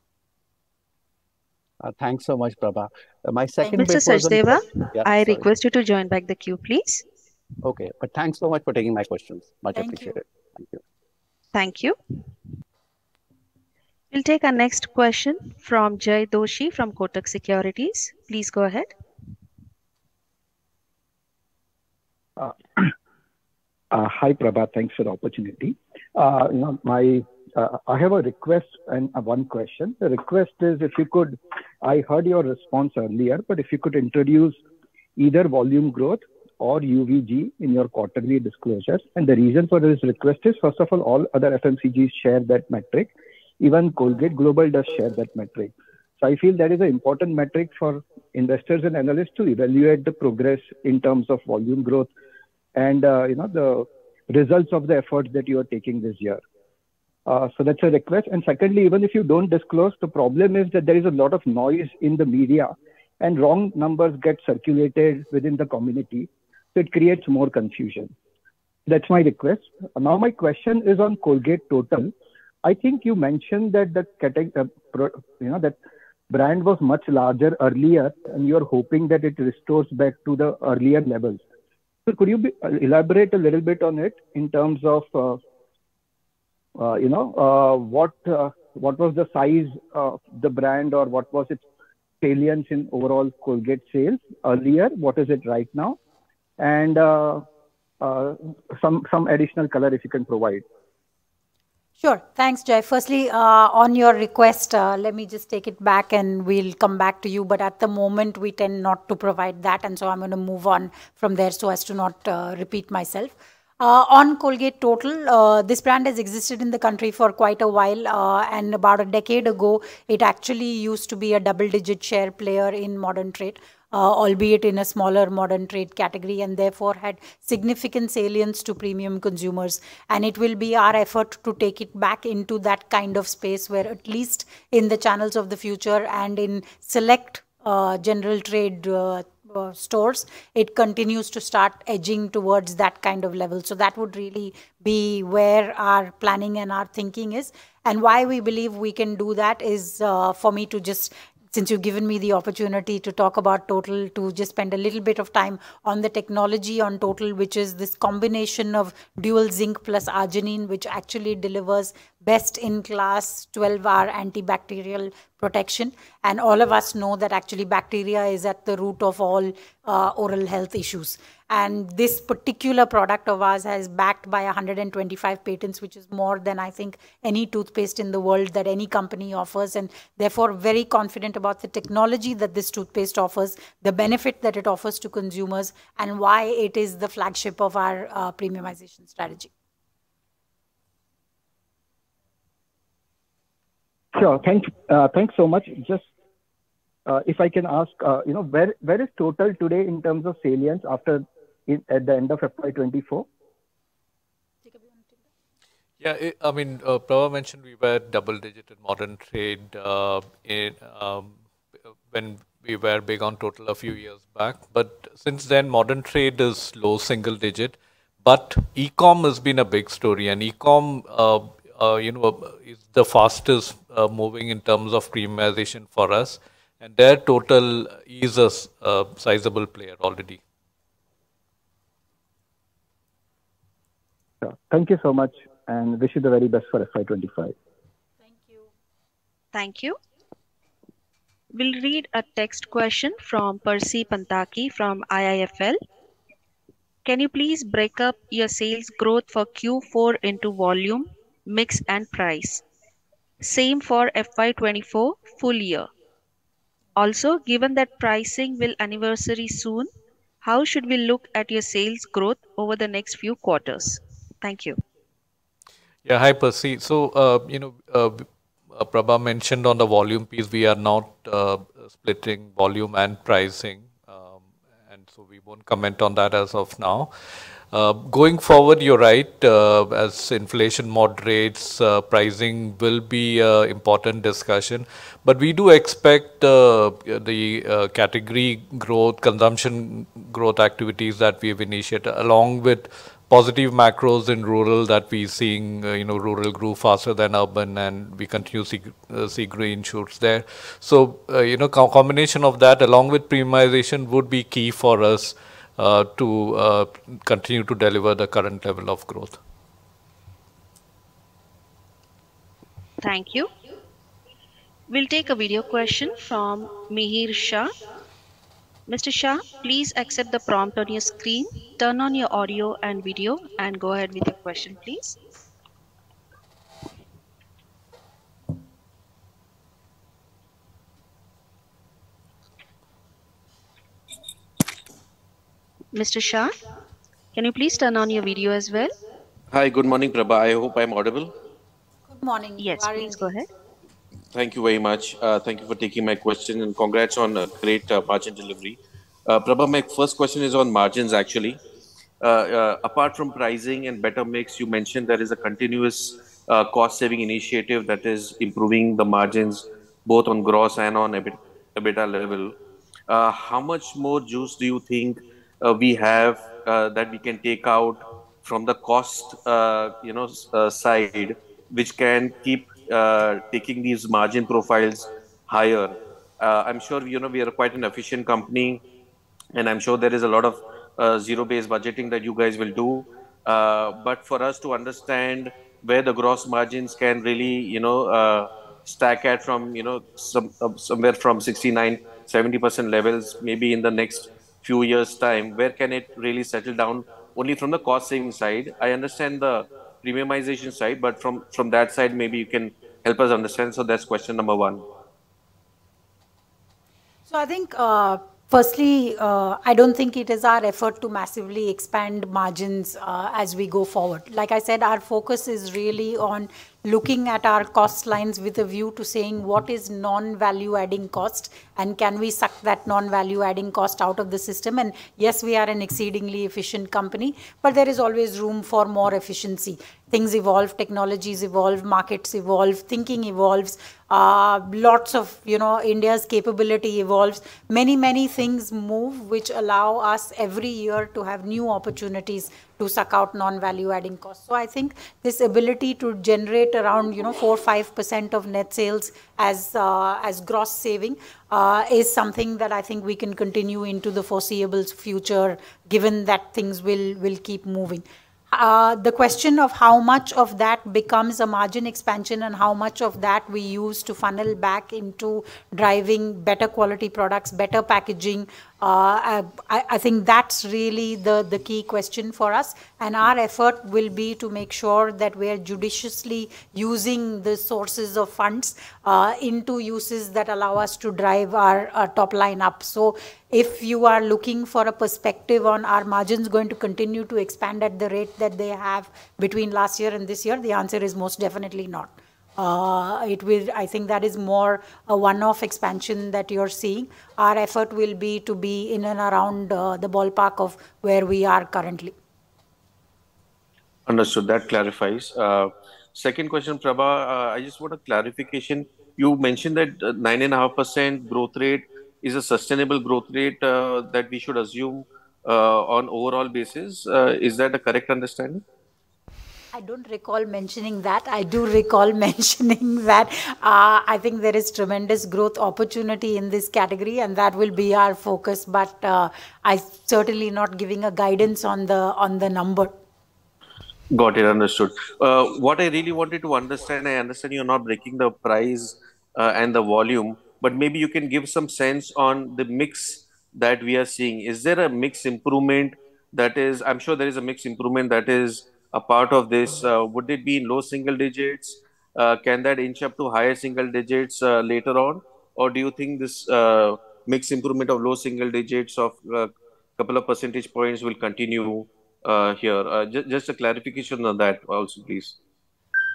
uh, thanks so much, Prabha. Uh, my second Mr. Sachdeva, yeah, I sorry. request you to join back the queue, please. Okay, but thanks so much for taking my questions. Much Thank appreciated. You. Thank you. Thank you. We'll take our next question from Jay Doshi from Kotak Securities. Please go ahead. Uh, uh, hi, Prabha. Thanks for the opportunity. Uh, you know, my uh, I have a request and one question. The request is if you could, I heard your response earlier, but if you could introduce either volume growth or UVG in your quarterly disclosures. And the reason for this request is, first of all, all other FMCGs share that metric. Even Colgate Global does share that metric. So I feel that is an important metric for investors and analysts to evaluate the progress in terms of volume growth and uh, you know the results of the efforts that you are taking this year. Uh, so that's a request. And secondly, even if you don't disclose, the problem is that there is a lot of noise in the media and wrong numbers get circulated within the community. So it creates more confusion. That's my request. Now my question is on Colgate Total. I think you mentioned that the uh, you know, that brand was much larger earlier, and you're hoping that it restores back to the earlier levels. So could you be, uh, elaborate a little bit on it in terms of, uh, uh, you know, uh, what uh, what was the size of the brand, or what was its salience in overall Colgate sales earlier? What is it right now? And uh, uh, some some additional color if you can provide. Sure. Thanks, Jay. Firstly, uh, on your request, uh, let me just take it back and we'll come back to you. But at the moment, we tend not to provide that. And so I'm going to move on from there so as to not uh, repeat myself. Uh, on Colgate Total, this brand has existed in the country for quite a while. And about a decade ago, it actually used to be a double digit share player in modern trade albeit in a smaller modern trade category, and therefore had significant salience to premium consumers. And it will be our effort to take it back into that kind of space where, at least in the channels of the future and in select uh, general trade uh, uh, stores, it continues to start edging towards that kind of level. So that would really be where our planning and our thinking is. And why we believe we can do that is uh, for me to just since you've given me the opportunity to talk about Total, to just spend a little bit of time on the technology on Total, which is this combination of dual zinc plus arginine, which actually delivers best in class 12 hour antibacterial protection. And all of us know that actually bacteria is at the root of all uh, oral health issues. And this particular product of ours has backed by 125 patents, which is more than I think any toothpaste in the world that any company offers. And therefore, very confident about the technology that this toothpaste offers, the benefit that it offers to consumers, and why it is the flagship of our uh, premiumization strategy. Sure. Thank, uh, thanks so much. Just uh, if I can ask, uh, you know, where where is total today in terms of salience after in, at the end of FY24? Yeah, it, I mean, uh, Prabha mentioned we were double digit in modern trade uh, in, um, when we were big on total a few years back. But since then, modern trade is low single digit. But e-com has been a big story, and e-com, uh, uh, you know, is the fastest uh, moving in terms of premiumization for us, and their total is a uh, sizable player already. Thank you so much and wish you the very best for FY25. Thank you. Thank you. We'll read a text question from Percy Panthaki from IIFL. Can you please break up your sales growth for Q4 into volume, mix and price? Same for FY24 full year. Also, given that pricing will anniversary soon, how should we look at your sales growth over the next few quarters? Thank you. Yeah, hi Percy. So, uh, you know, uh, uh Prabha mentioned on the volume piece, we are not uh, splitting volume and pricing, um, and so we won't comment on that as of now. Uh, going forward, you're right. As inflation moderates, pricing will be an important discussion. But we do expect the category growth, consumption growth activities that we've initiated, along with positive macros in rural that we're seeing, uh, you know, rural grew faster than urban, and we continue to see green shoots there. So, uh, you know, co combination of that, along with premiumization, would be key for us to continue to deliver the current level of growth. Thank you. We'll take a video question from Mihir Shah. Mr. Shah, please accept the prompt on your screen, turn on your audio and video, and go ahead with your question, please. Mr. Shah, can you please turn on your video as well? Hi, good morning, Prabha. I hope I'm audible. Good morning. Yes, please go ahead. Thank you very much. Uh, thank you for taking my question, and congrats on a great uh, margin delivery. Uh, Prabha, my first question is on margins, actually. Apart from pricing and better mix, you mentioned there is a continuous cost-saving initiative that is improving the margins both on gross and on EBITDA level. How much more juice do you think we have that we can take out from the cost you know, side, which can keep Uh, taking these margin profiles higher? Uh, I'm sure you know we are quite an efficient company, and I'm sure there is a lot of uh, zero-based budgeting that you guys will do. But for us to understand where the gross margins can really you know, stack at from you know some, somewhere from 69%-70% levels, maybe in the next few years' time, where can it really settle down only from the cost-saving side? I understand the premiumization side, but from from that side, maybe you can help us understand. So that's question number one. So I think, uh, firstly, uh, I don't think it is our effort to massively expand margins uh, as we go forward. Like I said, our focus is really on looking at our cost lines with a view to saying what is non-value-adding cost, and can we suck that non-value-adding cost out of the system? And yes, we are an exceedingly efficient company, but there is always room for more efficiency. Things evolve, technologies evolve, markets evolve, thinking evolves. Uh, lots of you know, India's capability evolves. Many, many things move, which allow us every year to have new opportunities to suck out non-value-adding costs. So I think this ability to generate around 4% or 5% of net sales as uh, as gross saving is something that I think we can continue into the foreseeable future, given that things will will keep moving. The question of how much of that becomes a margin expansion and how much of that we use to funnel back into driving better quality products, better packaging, Uh, I think that's really the the key question for us. And our effort will be to make sure that we are judiciously using the sources of funds uh, into uses that allow us to drive our top line up. So if you are looking for a perspective on are margins going to continue to expand at the rate that they have between last year and this year, the answer is most definitely not. Uh, I think that is more a one-off expansion that you're seeing. Our effort will be to be in and around uh, the ballpark of where we are currently. Understood. That clarifies. Uh, second question, Prabha, I just want a clarification. You mentioned that 9.5% growth rate is a sustainable growth rate that we should assume on overall basis. Is that a correct understanding? I don't recall mentioning that. I do recall mentioning that uh, I think there is tremendous growth opportunity in this category, and that will be our focus. But uh, I'm certainly not giving a guidance on the on the number. Got it. Understood. Uh, what I really wanted to understand, I understand you're not breaking the price and the volume, but maybe you can give some sense on the mix that we are seeing. Is there a mix improvement? That is? I'm sure there is a mix improvement that is a part of this. Uh, would it be in low single digits? Uh, can that inch up to higher single digits uh, later on? Or do you think this mix improvement of low single digits of a couple of percentage points will continue here? Just a clarification on that also, please.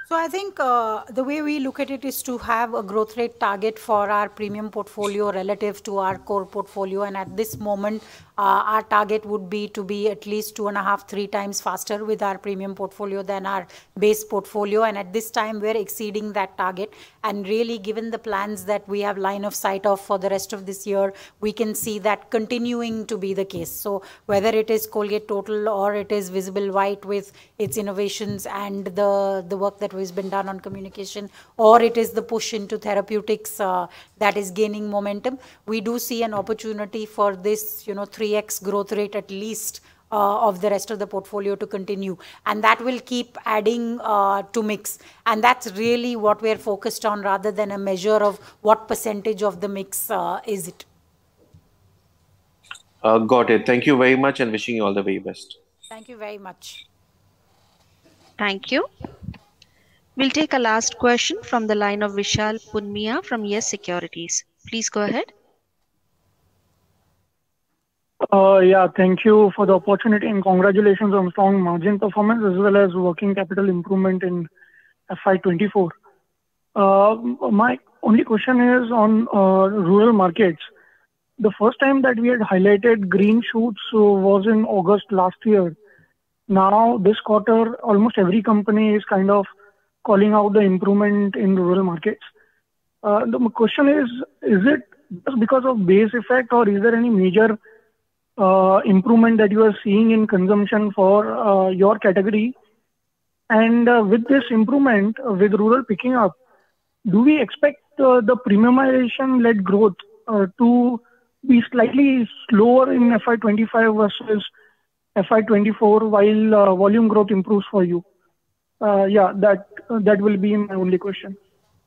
So I think uh, the way we look at it is to have a growth rate target for our premium portfolio relative to our core portfolio. And at this moment, uh, our target would be to be at least two and a half, three times faster with our premium portfolio than our base portfolio. And at this time, we're exceeding that target. And really, given the plans that we have line of sight of for the rest of this year, we can see that continuing to be the case. So whether it is Colgate Total or it is Visible White with its innovations and the, the work that has been done on communication, or it is the push into therapeutics uh, that is gaining momentum, we do see an opportunity for this, you know, 3x growth rate at least uh, of the rest of the portfolio to continue. And that will keep adding uh, to mix. And that's really what we're focused on rather than a measure of what percentage of the mix uh, is it. Uh, got it. Thank you very much and wishing you all the very best. Thank you very much. Thank you. We'll take a last question from the line of Vishal Punmiya from Yes Securities. Please go ahead. Uh, yeah, thank you for the opportunity and congratulations on strong margin performance as well as working capital improvement in FY24. Uh, my only question is on uh, rural markets. The first time that we had highlighted green shoots was in August last year. Now, this quarter, almost every company is kind of calling out the improvement in rural markets. Uh, the question is, is it just because of base effect, or is there any major uh, improvement that you are seeing in consumption for uh, your category? And with this improvement, with rural picking up, do we expect the premiumization-led growth to be slightly slower in FY25 versus FY24 while volume growth improves for you? Uh, yeah, that uh, that will be my only question.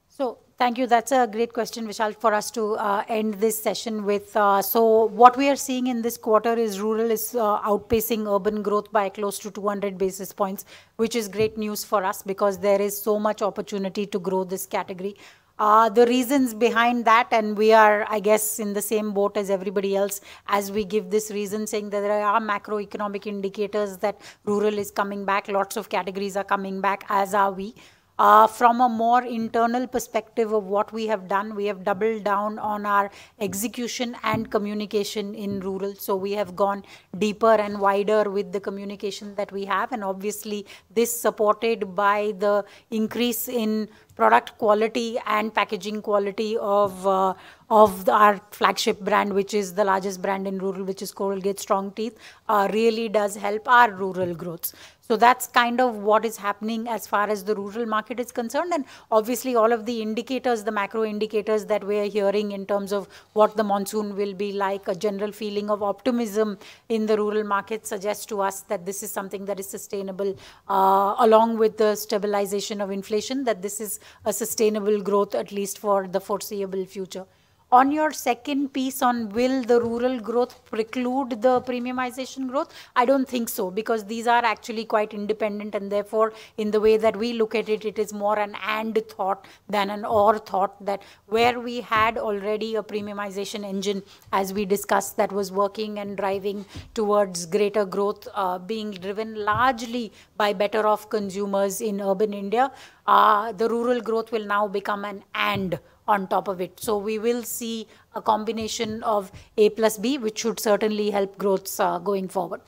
So thank you. That's a great question, Vishal, for us to uh, end this session with. So what we are seeing in this quarter is rural is outpacing urban growth by close to 200 basis points, which is great news for us because there is so much opportunity to grow this category. Uh, the reasons behind that, and we are, I guess, in the same boat as everybody else as we give this reason, saying that there are macroeconomic indicators that rural is coming back, lots of categories are coming back, as are we. Uh, from a more internal perspective of what we have done, we have doubled down on our execution and communication in rural. So we have gone deeper and wider with the communication that we have. And obviously, this supported by the increase in product quality and packaging quality of uh, of our flagship brand, which is the largest brand in rural, which is Colgate Strong Teeth, uh, really does help our rural growth. So that's kind of what is happening as far as the rural market is concerned. And obviously, all of the indicators, the macro indicators that we are hearing in terms of what the monsoon will be like, a general feeling of optimism in the rural market suggests to us that this is something that is sustainable, uh, along with the stabilization of inflation, that this is a sustainable growth, at least for the foreseeable future. On your second piece on will the rural growth preclude the premiumization growth, I don't think so because these are actually quite independent. And therefore, in the way that we look at it, it is more an and thought than an or thought that where we had already a premiumization engine, as we discussed, that was working and driving towards greater growth, uh, being driven largely by better off consumers in urban India, uh, the rural growth will now become an and on top of it. So we will see a combination of A plus B, which should certainly help growth uh, going forward.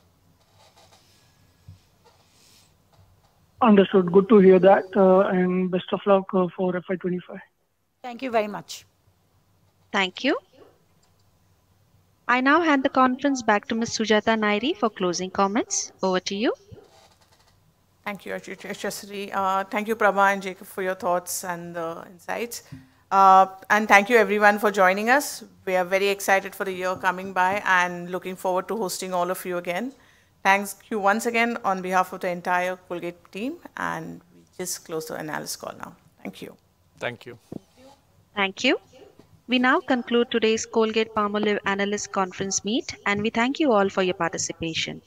Understood. Good to hear that. Uh, and best of luck uh, for FY25. Thank you very much. Thank you. I now hand the conference back to Ms. Sujata Nairi for closing comments. Over to you. Thank you, Yashasri. Thank you, Prabha and Jacob, for your thoughts and insights. Uh, and thank you, everyone, for joining us. We are very excited for the year coming by and looking forward to hosting all of you again. Thanks you once again on behalf of the entire Colgate team. And we just close the analysis call now. Thank you. Thank you. Thank you. We now conclude today's Colgate Palmolive Analyst Conference Meet, and we thank you all for your participation.